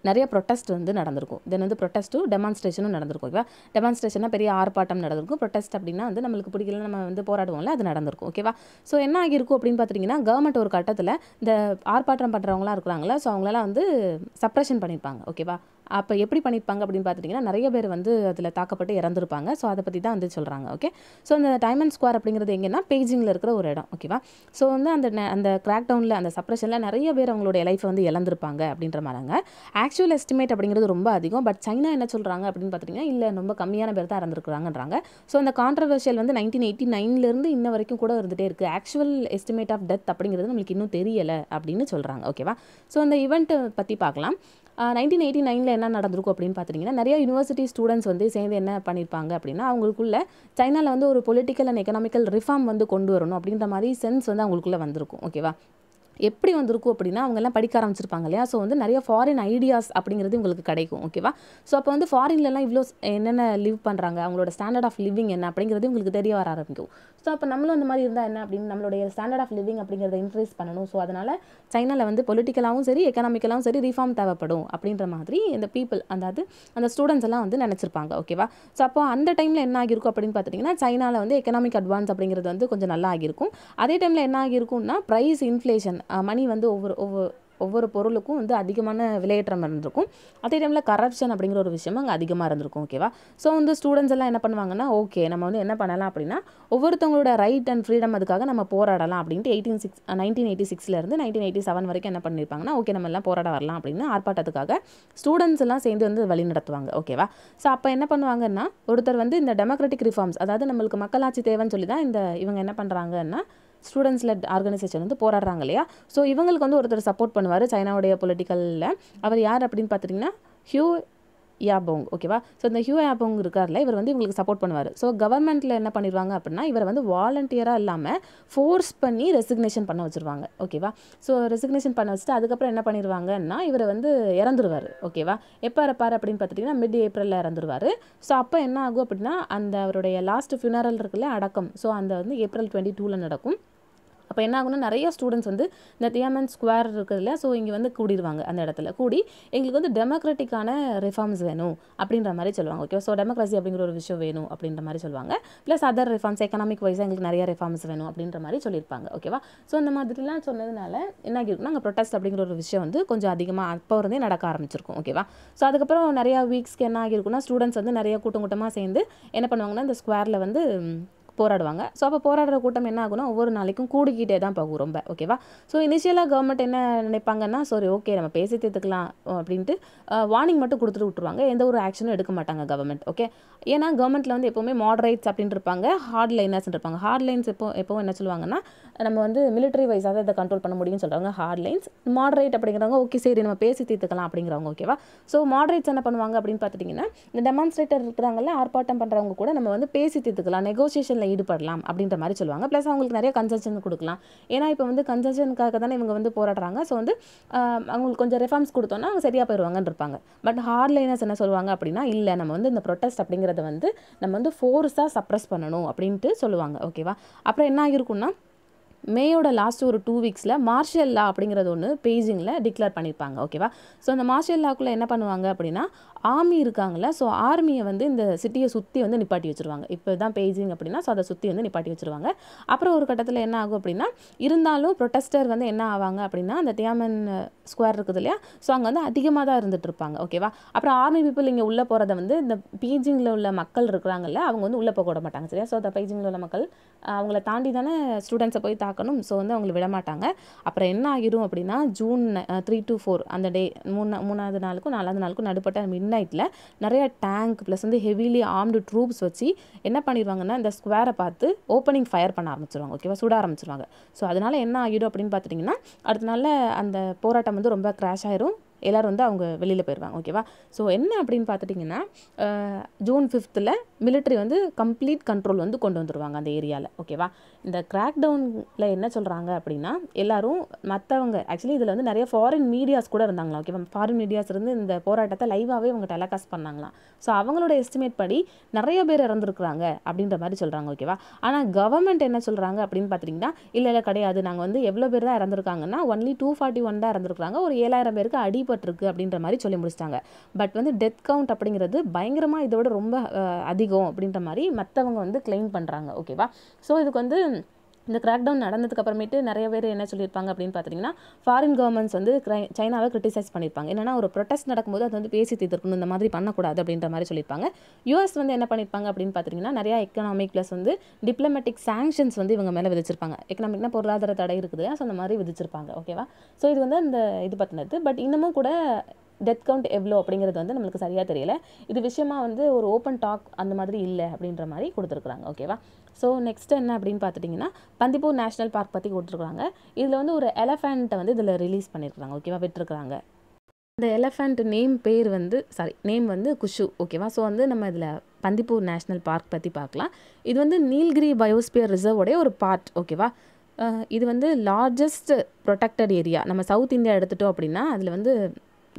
Speaker 1: நிறைய ப்ரொட்டஸ்ட் வந்து நடந்திருக்கும். தென் வந்து ப்ரொட்டஸ்ட்டும் டெமான்ஸ்ட்ரேஷனும் நடந்திருக்கும் ஓகேவா டெமான்ஸ்ட்ரேஷனாக பெரிய ஆர்ப்பாட்டம் நடந்திருக்கும். ப்ரொட்டஸ்ட் அப்படின்னா வந்து நம்மளுக்கு பிடிக்கல நம்ம வந்து போராடுவோம்ல அது நடந்திருக்கும் ஓகேவா ஸோ என்ன ஆகியிருக்கும் அப்படின்னு பார்த்துட்டிங்கன்னா கவர்மெண்ட் ஒரு கட்டத்தில் இந்த ஆர்ப்பாட்டம் பண்ணுறவங்களாம் இருக்கிறாங்களா? ஸோ அவங்களெல்லாம் வந்து சப்ரஷன் பண்ணியிருப்பாங்க ஓகேவா அப்போ எப்படி பண்ணியிருப்பாங்க அப்படின்னு பார்த்துட்டிங்கன்னா நிறைய பேர் வந்து அதில் தாக்கப்பட்டு இறந்துருப்பாங்க. ஸோ அதை பற்றி தான் வந்து சொல்கிறாங்க ஓகே ஸோ அந்த டைம் அண்ட் ஸ்கொயர் அப்படிங்கிறது எங்கன்னா பெய்ஜிங்கில் இருக்கிற ஒரு இடம் ஓகேவா ஸோ வந்து அந்த ந- அந்த கிராக் டவுனில் அந்த சப்ரஷனில் நிறைய பேர் அவங்களுடைய லைஃப்பை வந்து இழந்திருப்பாங்க அப்படின்ற மாதிரிங்க. ஆக்சுவல் எஸ்டிமேட் அப்படிங்கிறது ரொம்ப அதிகம் பட் சைனா என்ன சொல்கிறாங்க அப்படின்னு பார்த்துட்டிங்கன்னா இல்லை ரொம்ப கம்மியான பேர் தான் இறந்துருக்குறாங்கன்றாங்க. ஸோ அந்த கான்ட்ரவர்ஷியல் வந்து நைன்டீன் எயிட்டி நைன்லேருந்து இன்ன வரைக்கும் கூட இருந்துகிட்டே இருக்குது ஆக்சுவல் எஸ்டிமேட் ஆஃப் டெத் அப்படிங்கிறது நம்மளுக்கு இன்னும் தெரியலை அப்படின்னு சொல்கிறாங்க ஓகேவா ஸோ அந்த ஈவெண்ட்டை பற்றி பார்க்கலாம் நைன்டீன் எயிட்டி நைனில் என்ன நடந்திருக்கும் அப்படின்னு பார்த்துட்டிங்கன்னா நிறைய யூனிவர்சிட்டி ஸ்டூடெண்ட்ஸ் வந்து சேர்ந்து என்ன பண்ணியிருப்பாங்க அப்படின்னா அவங்களுக்குள்ள சைனாவில் வந்து ஒரு பொலிட்டிக்கல் அண்ட் எக்கனாமிக்கல் ரிஃபார்ம் வந்து கொண்டு வரணும் அப்படின்ற மாதிரி சென்ஸ் வந்து அவங்களுக்குள்ள வந்திருக்கும் ஓகேவா எப்படி வந்திருக்கும் அப்படின்னா அவங்கெல்லாம் படிக்க ஆரம்பிச்சிருப்பாங்க இல்லையா? ஸோ வந்து நிறைய ஃபாரின் ஐடியாஸ் அப்படிங்கிறது உங்களுக்கு கிடைக்கும் ஓகேவா ஸோ அப்போ வந்து ஃபாரின்லலாம் இவ்வளோ என்னென்ன லிவ் பண்ணுறாங்க அவங்களோட ஸ்டாண்டர்ட் ஆஃப் லிவிங் என்ன அப்படிங்கிறது உங்களுக்கு தெரிய வர ஆரம்பிக்கும். ஸோ அப்போ நம்மளும் அந்த மாதிரி இருந்தால் என்ன அப்படின்னு நம்மளுடைய ஸ்டாண்டர்ட் ஆஃப் லிவிங் அப்படிங்கிறத இன்க்ரீஸ் பண்ணணும். ஸோ அதனால் சைனாவில் வந்து பொலிட்டிக்கலாகவும் சரி எக்கனாமிக்கலாகவும் சரி ரிஃபார்ம் தேவைப்படும் அப்படின்ற மாதிரி இந்த பீப்புள் அதாவது அந்த ஸ்டூடெண்ட்ஸ் எல்லாம் வந்து நினச்சிருப்பாங்க ஓகேவா ஸோ அப்போ அந்த டைமில் என்ன ஆகியிருக்கும் அப்படின்னு பார்த்துட்டிங்கன்னா சைனாவில் வந்து எக்கனாமிக் அட்வான்ஸ் அப்படிங்கிறது வந்து கொஞ்சம் நல்லா ஆகியிருக்கும். அதே டைமில் என்ன ஆகியிருக்கும்னா ப்ரைஸ் இன்ஃப்ளேஷன் மணி வந்து ஒவ்வொரு ஒவ்வொரு ஒவ்வொரு பொருளுக்கும் வந்து அதிகமான விலையேற்றம் இருந்திருக்கும். அதே டைமில் கரப்ஷன் அப்படிங்கிற ஒரு விஷயமும் அங்கே அதிகமாக இருந்திருக்கும் ஓகேவா ஸோ வந்து ஸ்டூடெண்ட்ஸ் எல்லாம் என்ன பண்ணுவாங்கன்னா ஓகே நம்ம வந்து என்ன பண்ணலாம் அப்படின்னா ஒவ்வொருத்தவங்களோட ரைட் அண்ட் ஃப்ரீடம் அதுக்காக நம்ம போராடலாம் அப்படின்ட்டு எயிட்டீன் சிக்ஸ் நைன்டீன் எயிட்டி சிக்ஸ்லேருந்து நைன்டீன் எயிட்டி செவன் வரைக்கும் என்ன பண்ணியிருப்பாங்கன்னா ஓகே நம்ம எல்லாம் போராட வரலாம் அப்படின்னு ஆர்ப்பாட்டத்துக்காக ஸ்டூடெண்ட்ஸ் எல்லாம் சேர்ந்து வந்து வழி நடத்துவாங்க ஓகேவா ஸோ அப்போ என்ன பண்ணுவாங்கன்னா ஒருத்தர் வந்து இந்த டெமோக்ராட்டிக் ரிஃபார்ம்ஸ் அதாவது நம்மளுக்கு மக்களாட்சி தேவைன்னு சொல்லி தான் இந்த இவங்க என்ன பண்ணுறாங்கன்னா ஸ்டூடெண்ட்ஸ் லெட் ஆர்கனைசேஷன் வந்து போராடுறாங்க இல்லையா? ஸோ இவங்களுக்கு வந்து ஒருத்தர் சப்போர்ட் பண்ணுவார் சைனாவுடைய பொலிட்டிக்கலில் அவர் யார் அப்படின்னு பார்த்துட்டிங்கன்னா ஹியூ யாபோங் ஓகேவா ஸோ இந்த ஹியூ யாபோங் இருக்கார்ல இவர் வந்து இவங்களுக்கு சப்போர்ட் பண்ணுவார். ஸோ கவர்மெண்ட்டில் என்ன பண்ணிடுவாங்க அப்படின்னா இவரை வந்து வாலண்டியராக இல்லாமல் ஃபோர்ஸ் பண்ணி ரெசிக்னேஷன் பண்ண வச்சுருவாங்க ஓகேவா ஸோ ரெசிக்னேஷன் பண்ண வச்சுட்டு அதுக்கப்புறம் என்ன பண்ணிடுவாங்கன்னா இவரை வந்து இறந்துருவார் ஓகேவா எப்போ இறப்பார் அப்படின்னு பார்த்துட்டிங்கன்னா மிட் ஏப்ரலில் இறந்துருவார். ஸோ அப்போ என்ன ஆகும் அப்படின்னா அந்த அவருடைய லாஸ்ட் ஃபியூனரல் இருக்குல்ல அடக்கம். ஸோ அந்த வந்து ஏப்ரல் டுவெண்ட்டி டூவில் நடக்கும். அப்போ என்ன ஆகும்னா நிறைய ஸ்டூடெண்ட்ஸ் வந்து இந்த தியாமன் ஸ்கொயர் இருக்குதுல்ல ஸோ இங்கே வந்து கூடிடுவாங்க அந்த இடத்துல. கூடி எங்களுக்கு வந்து டெமோக்ராட்டிக்கான ரிஃபார்ம்ஸ் வேணும் அப்படின்ற மாதிரி சொல்லுவாங்க ஓகே ஸோ டெமோக்ரஸி அப்படிங்கிற ஒரு விஷயம் வேணும் அப்படின்ற மாதிரி சொல்லுவாங்க. ப்ளஸ் அதர் ரிஃபார்ம்ஸ் எக்கனாமிக் வைஸாக எங்களுக்கு நிறைய ரிஃபார்ம்ஸ் வேணும் அப்படின்ற மாதிரி சொல்லியிருப்பாங்க ஓகேவா ஸோ இந்த மாதிரிலாம் சொன்னதுனால என்ன ஆகிருக்குன்னா அங்கே ப்ரொட்டஸ்ட் அப்படிங்கிற ஒரு விஷயம் வந்து கொஞ்சம் அதிகமாக அப்போ இருந்தே நடக்க ஆரம்பிச்சிருக்கும் ஓகேவா ஸோ அதுக்கப்புறம் நிறையா வீக்ஸ்க்கு என்ன ஆகிருக்குன்னா ஸ்டூடெண்ட்ஸ் வந்து நிறைய கூட்டம் கூட்டமாக சேர்ந்து என்ன பண்ணுவாங்கன்னா இந்த ஸ்கொயரில் வந்து போராடுவாங்க. ஸோ அப்போ போராடுற கூட்டம் என்ன ஆகுனா ஒவ்வொரு நாளைக்கும் கூடிக்கிட்டே தான் போகும் ரொம்ப ஓகேவா ஸோ இனிஷியலாக கவர்மெண்ட் என்ன நினைப்பாங்கன்னா சரி ஓகே நம்ம பேசி தீர்த்துக்கலாம் அப்படின்ட்டு வார்னிங் மட்டும் கொடுத்துட்டு விட்ருவாங்க எந்த ஒரு ஆக்ஷனும் எடுக்க மாட்டாங்க கவர்மெண்ட் ஓகே ஏன்னா கவர்மெண்ட்டில் வந்து எப்போவுமே மாடரேட்ஸ் அப்படின்னு இருப்பாங்க ஹார்ட் லைனர்ஸ் இருப்பாங்க. ஹார்ட் லைன்ஸ் எப்போ எப்போ என்ன சொல்லுவாங்கன்னா நம்ம வந்து மிலிட்டரி வைஸாக தான் இதை கண்ட்ரோல் பண்ண முடியும்னு சொல்கிறாங்க ஹார்ட் லைன்ஸ் மாடரேட் அப்படிங்கிறவங்க ஓகே சரி நம்ம பேசி தீர்த்துக்கலாம் அப்படிங்கிறவங்க ஓகேவா ஸோ மாடரேட்ஸ் என்ன பண்ணுவாங்க அப்படின்னு பார்த்துட்டிங்கன்னா இந்த டெமான்ஸ்ட்ரேட்டர் இருக்கிறாங்கல்ல ஆர்ப்பாட்டம் பண்ணுறவங்க கூட நம்ம வந்து பேசி தீர்த்துக்கலாம். நெகோசியேஷன் நெகோசியேஷனில் ஈடுபடலாம் அப்படின்ற மாதிரி சொல்லுவாங்க. ப்ளஸ் அவங்களுக்கு நிறைய கன்செஷன் கொடுக்கலாம். ஏன்னா இப்போ வந்து கன்செஷனுக்காக தானே இவங்க வந்து போராடுறாங்க. ஸோ வந்து அவங்களுக்கு கொஞ்சம் ரெஃபார்ம்ஸ் கொடுத்தோன்னா அவங்க சரியாக போயிடுவாங்கன்னு இருப்பாங்க. பட் ஹார்ட்லைனர்ஸ் என்ன சொல்லுவாங்க அப்படின்னா இல்லை நம்ம வந்து இந்த ப்ரொட்டஸ்ட் அப்படிங்கிறத வந்து நம்ம வந்து ஃபோர்ஸாக சப்ரஸ் பண்ணணும் அப்படின்ட்டு சொல்லுவாங்க. ஓகேவா அப்புறம் என்ன ஆகிருக்குன்னா மேயோட லாஸ்ட் ஒரு டூ வீக்ஸில் மார்ஷியல் லா அப்படிங்கிறது ஒன்று பெய்ஜிங்கில் டிக்ளேர் பண்ணியிருப்பாங்க ஓகேவா ஸோ அந்த மார்ஷியல் லாக்குள்ளே என்ன பண்ணுவாங்க அப்படின்னா ஆர்மி இருக்காங்கல்ல ஸோ ஆர்மியை வந்து இந்த சிட்டியை சுற்றி வந்து நிப்பாட்டி வச்சுருவாங்க. இப்போ தான் பெய்ஜிங் அப்படின்னா ஸோ அதை சுற்றி வந்து நிப்பாட்டி வச்சுருவாங்க. அப்புறம் ஒரு கட்டத்தில் என்ன ஆகும் அப்படின்னா இருந்தாலும் ப்ரொட்டஸ்டர் வந்து என்ன ஆவாங்க அப்படின்னா அந்த தியாமன் ஸ்கொயர் இருக்குது இல்லையா ஸோ அங்கே வந்து அதிகமாக தான் இருந்துட்டு இருப்பாங்க ஓகேவா அப்புறம் ஆர்மி பீப்புள் இங்கே உள்ளே போகிறத வந்து இந்த பீஜிங்கில் உள்ள மக்கள் இருக்கிறாங்கல்ல அவங்க வந்து உள்ளே போக விட மாட்டாங்க சரியா? ஸோ அந்த பீஜிங்கில் உள்ள மக்கள் அவங்கள தாண்டி தானே ஸ்டூடெண்ட்ஸை போய் பார்க்கணும். ஸோ வந்து அவங்களை விடமாட்டாங்க அப்புறம் என்ன ஆகிரும் அப்படின்னா ஜூன் த்ரீ டு ஃபோர் அந்த டே மூணு மூணாவது நாளுக்கும் நாலாவது நாளுக்கும் நடுப்பட்ட மிட் நைட்டில் நிறைய டேங்க் ப்ளஸ் வந்து ஹெவிலி ஆர்ம்டு ட்ரூப்ஸ் வச்சு என்ன பண்ணிடுவாங்கன்னா இந்த ஸ்கொயரை பார்த்து ஓப்பனிங் ஃபயர் பண்ண ஆரம்பிச்சிருவாங்க ஓகேவா சுட ஆரம்பிச்சிருவாங்க. ஸோ அதனால் என்ன ஆகிடும் அப்படின்னு பார்த்துட்டிங்கன்னா அடுத்த நாள் அந்த போராட்டம் வந்து ரொம்ப கிராஷ் ஆயிரும். எல்லோரும் வந்து அவங்க வெளியில் போயிடுவாங்க ஓகேவா ஸோ என்ன அப்படின்னு பார்த்துட்டிங்கன்னா ஜூன் ஃபிஃப்த்தில் மிலிட்ரி வந்து கம்ப்ளீட் கண்ட்ரோல் வந்து கொண்டு வந்துருவாங்க அந்த ஏரியாவில் ஓகேவா இந்த கிராக் டவுனில் என்ன சொல்கிறாங்க அப்படின்னா எல்லோரும் மற்றவங்க ஆக்சுவலி இதில் வந்து நிறைய ஃபாரின் மீடியாஸ் கூட இருந்தாங்களா ஓகேவா ஃபாரின் மீடியாஸ் இருந்து இந்த போராட்டத்தை லைவாகவே அவங்க டெலகாஸ்ட் பண்ணாங்களாம். ஸோ அவங்களோட எஸ்டிமேட் படி நிறைய பேர் இறந்துருக்குறாங்க அப்படின்ற மாதிரி சொல்கிறாங்க ஓகேவா ஆனால் கவர்மெண்ட் என்ன சொல்கிறாங்க அப்படின்னு பார்த்துட்டிங்கன்னா இல்லை இல்லை கிடையாது. நாங்கள் வந்து எவ்வளோ பேர் தான் இறந்துருக்காங்கன்னா ஒன்லி டூ ஃபார்ட்டி ஒன் தான் இறந்துருக்காங்க ஒரு ஏழாயிரம் பேருக்கு இருக்குது அப்படின்ற மாதிரி சொல்லி முடிச்சிட்டாங்க. பட் வந்து டெத் கவுண்ட் அப்படிங்கிறது பயங்கரமாக இதை விட ரொம்ப அதிகம் அப்படின்ற மாதிரி மற்றவங்க வந்து கிளைம் பண்ணுறாங்க ஓகேவா ஸோ இதுக்கு வந்து இந்த கிராக் டவுன் நடந்ததுக்கு அப்புறமேட்டு நிறைய பேர் என்ன சொல்லியிருப்பாங்க அப்படின்னு பார்த்தீங்கன்னா ஃபாரின் கவர்மெண்ட்ஸ் வந்து cri- சைனாவை கிரிட்டிசைஸ் பண்ணியிருப்பாங்க. என்னன்னா ஒரு ப்ரொடெஸ்ட் நடக்கும்போது அது வந்து பேசி தீர்க்கணும் இந்த மாதிரி பண்ணக்கூடாது அப்படின்ற மாதிரி சொல்லியிருப்பாங்க. யூஎஸ் வந்து என்ன பண்ணியிருப்பாங்க அப்படின்னு பார்த்தீங்கன்னா நிறையா எக்கனாமிக் ப்ளஸ் வந்து டிப்ளமேட்டிக் சாங்ஷன்ஸ் வந்து இவங்க மேலே விதிச்சிருப்பாங்க. எக்கனாமிக்னா பொருளாதார தடை இருக்குது ஸோ அந்த மாதிரி விதிச்சிருப்பாங்க ஓகேவா ஸோ இது வந்து அந்த இது பற்றினது பட் இன்னமும் கூட டெத் கவுண்ட் எவ்வளோ அப்படிங்கிறது வந்து நம்மளுக்கு சரியாக தெரியல. இது விஷயமா வந்து ஒரு ஓப்பன் டாக் அந்த மாதிரி இல்லை அப்படின்ற மாதிரி கொடுத்துருக்குறாங்க ஓகேவா ஸோ நெக்ஸ்ட் என்ன அப்படின்னு பார்த்துட்டிங்கன்னா பந்திப்பூர் நேஷனல் பார்க் பற்றி கொடுத்துருக்காங்க இதில் வந்து ஒரு எலஃபெண்ட்டை வந்து இதில் ரிலீஸ் பண்ணியிருக்காங்க ஓகேவா விட்டுருக்குறாங்க. அந்த எலஃபெண்ட் நேம் பேர் வந்து சாரி நேம் வந்து குஷு. ஓகேவா ஸோ வந்து நம்ம இதில் பந்திப்பூர் நேஷ்னல் பார்க் பற்றி பார்க்கலாம். இது வந்து நீல்கிரி பயோஸ்பியர் ரிசர்வோடைய ஒரு பார்ட் ஓகேவா இது வந்து லார்ஜஸ்ட் ப்ரொடெக்டட் ஏரியா நம்ம சவுத் இந்தியா எடுத்துட்டோம் அப்படின்னா அதில் வந்து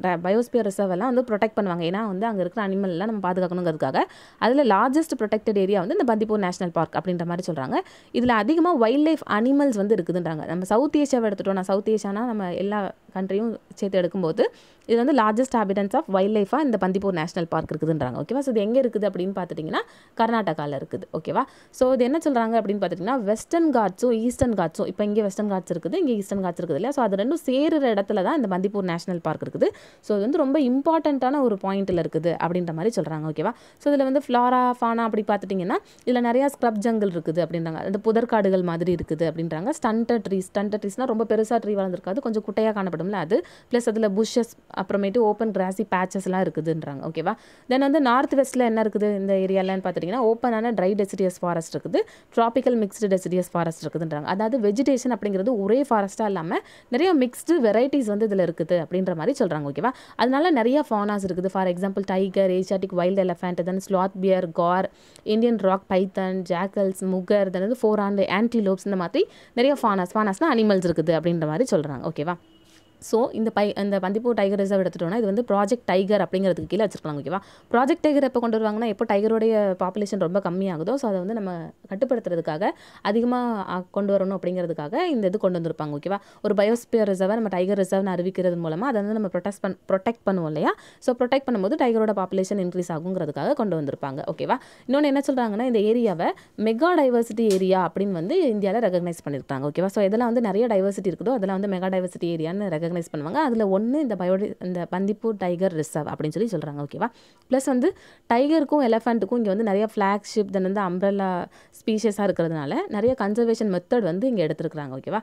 Speaker 1: பயோஸ்பியர் ரிசர்வ் எல்லாம் வந்து ப்ரொடெக்ட் பண்ணுவாங்க. ஏன்னா வந்து அங்கே இருக்கிற அனிமல் எல்லாம் நம்ம பாதுகாக்கணுங்கிறதுக்காக. அதில் லார்ஜஸ்ட் ப்ரொடெக்டட் ஏரியா வந்து இந்த பந்திப்பூர் நேஷனல் பார்க் அப்படின்ற மாதிரி சொல்கிறாங்க இதில் அதிகமாக வைல்ட் லைஃப் அனிமல்ஸ் வந்து இருக்குதுன்றாங்க. நம்ம சவுத் ஏஷியாவை எடுத்துட்டோம் நான் சவுத் ஏஷியானா நம்ம எல்லா கண்ட்ரியும் சேர்த்து எடுக்கும்போது இது வந்து லார்ஜஸ்ட் ஹாபிடன்ஸ் ஆஃப் வைல்ட் லைஃபாக இந்த பந்திப்பூர் நேஷனல் பார்க் இருக்குதுன்றாங்க. ஓகேவா ஸோ இது எங்கே இருக்குது அப்படின்னு பார்த்துட்டிங்கன்னா கர்நாடகாவில் இருக்குது. ஓகேவா ஸோ இது என்ன சொல்கிறாங்க அப்படின்னு பார்த்துட்டிங்கன்னா வெஸ்டர்ன் காட்ஸும் ஈஸ்டர்ன் காட்ஸும் இப்போ இங்கே வெஸ்டர்ன் காட்ஸ் இருக்குது இங்கே ஈஸ்டர்ன் காட்ஸ் இருக்குது இல்லையா? ஸோ அது ரெண்டும் சேருற இடத்துல தான் இந்த பந்திப்பூர் நேஷனல் பார்க் இருக்குது. ஸோ இது வந்து ரொம்ப இம்பார்ட்டண்ட்டான ஒரு பாயிண்ட்டில் இருக்குது அப்படின்ற மாதிரி சொல்கிறாங்க ஓகேவா ஸோ இதில் வந்து ஃப்ளாரா ஃபானா அப்படி பார்த்துட்டிங்கன்னா இதில் நிறையா ஸ்க்ரப் ஜங்கல் இருக்குது அப்படின்றாங்க. அந்த புதர்காடுகள் மாதிரி இருக்குது அப்படின்றாங்க. ஸ்டண்டர் ட்ரீஸ் ஸ்டண்டர் ட்ரீஸ்னால் ரொம்ப பெருசாக ட்ரீ வளர்ந்துருக்காது கொஞ்சம் குட்டையாக காணப்படும் வரும்ல அது ப்ளஸ் அதில் புஷ்ஷஸ் அப்புறமேட்டு ஓப்பன் கிராசி பேச்சஸ்லாம் இருக்குதுன்றாங்க ஓகேவா தென் வந்து நார்த் வெஸ்ட்டில் என்ன இருக்குது இந்த ஏரியாலன்னு பார்த்துட்டிங்கன்னா ஓப்பனான ட்ரை டெசிடியஸ் ஃபாரஸ்ட் இருக்குது ட்ராபிக்கல் மிக்ஸ்டு டெசிடியஸ் ஃபாரஸ்ட் இருக்குதுன்றாங்க. அதாவது வெஜிடேஷன் அப்படிங்கிறது ஒரே ஃபாரஸ்ட்டாக இல்லாமல் நிறைய மிக்ஸ்டு வெரைட்டிஸ் வந்து இதில் இருக்குது அப்படின்ற மாதிரி சொல்கிறாங்க ஓகேவா அதனால நிறைய ஃபானாஸ் இருக்குது. For example tiger Asiatic wild elephant then sloth bear gaur Indian rock python jackals mugger then வந்து ஃபோர் ஆண்டு ஆன்டிலோப்ஸ் இந்த மாதிரி நிறைய ஃபானாஸ் ஃபானாஸ்னால் அனிமல்ஸ் இருக்குது அப்படின்ற மாதிரி சொல்கிறாங்க ஓகேவா ஸோ இந்த பை இந்த பந்திப்பூர் டைகர் ரிசர்வ் எடுத்துட்டோம்னா இது வந்து ப்ராஜெக்ட் டைகர் அப்படிங்கிறதுக்கு கீழே வச்சிருக்காங்க ஓகேவா ப்ராஜெக்ட் டைகர் எப்போ கொண்டு வருவாங்கன்னா எப்போ டைகருடைய பாப்புலேஷன் ரொம்ப கம்மியாகுதோ ஸோ அதை வந்து நம்ம கட்டுப்படுத்துறதுக்காக அதிகமாக கொண்டு வரணும் அப்படிங்கிறதுக்காக இந்த இது கொண்டு வந்திருப்பாங்க ஓகேவா ஒரு பயோஸ்பியர் ரிசர்வை நம்ம டைகர் ரிசர்வ்னு அறிவிக்கிறது மூலமாக அதை வந்து நம்ம ப்ரொடெக்ட் பண் ப்ரொடெக்ட் பண்ணுவோம் இல்லையா? ஸோ ப்ரொடெக்ட் பண்ணும்போது டைகரோட பாப்புலேஷன் இன்க்ரீஸ் ஆகுங்கிறதுக்காக கொண்டு வந்திருப்பாங்க ஓகேவா இன்னொன்று என்ன சொல்கிறாங்கன்னா இந்த ஏரியாவை மெகா டைவர்சிட்டி ஏரியா அப்படின்னு வந்து இந்தியாவில் ரெகக்னைஸ் பண்ணியிருக்காங்க ஓகேவா ஸோ இதெல்லாம் வந்து நிறைய டைவர்சிட்டி இருக்குதோ அதெல்லாம் வந்து மெகா டைவர்சிட்டி ஏரியான்னு ரெகக்னைஸ் பண்ணுவாங்க. அதில் ஒன்று இந்த பயோ இந்த பந்திப்பூர் டைகர் ரிசர்வ் அப்படின்னு சொல்லி சொல்கிறாங்க ஓகேவா ப்ளஸ் வந்து டைகருக்கும் எலஃபண்ட்டுக்கும் இங்கே வந்து நிறைய ஃப்ளாக்ஷிப் தென் வந்து அம்ப்ரல்லா ஸ்பீஷஸாக இருக்கிறதுனால நிறைய கன்சர்வேஷன் மெத்தட் வந்து இங்கே எடுத்துருக்குறாங்க. ஓகேவா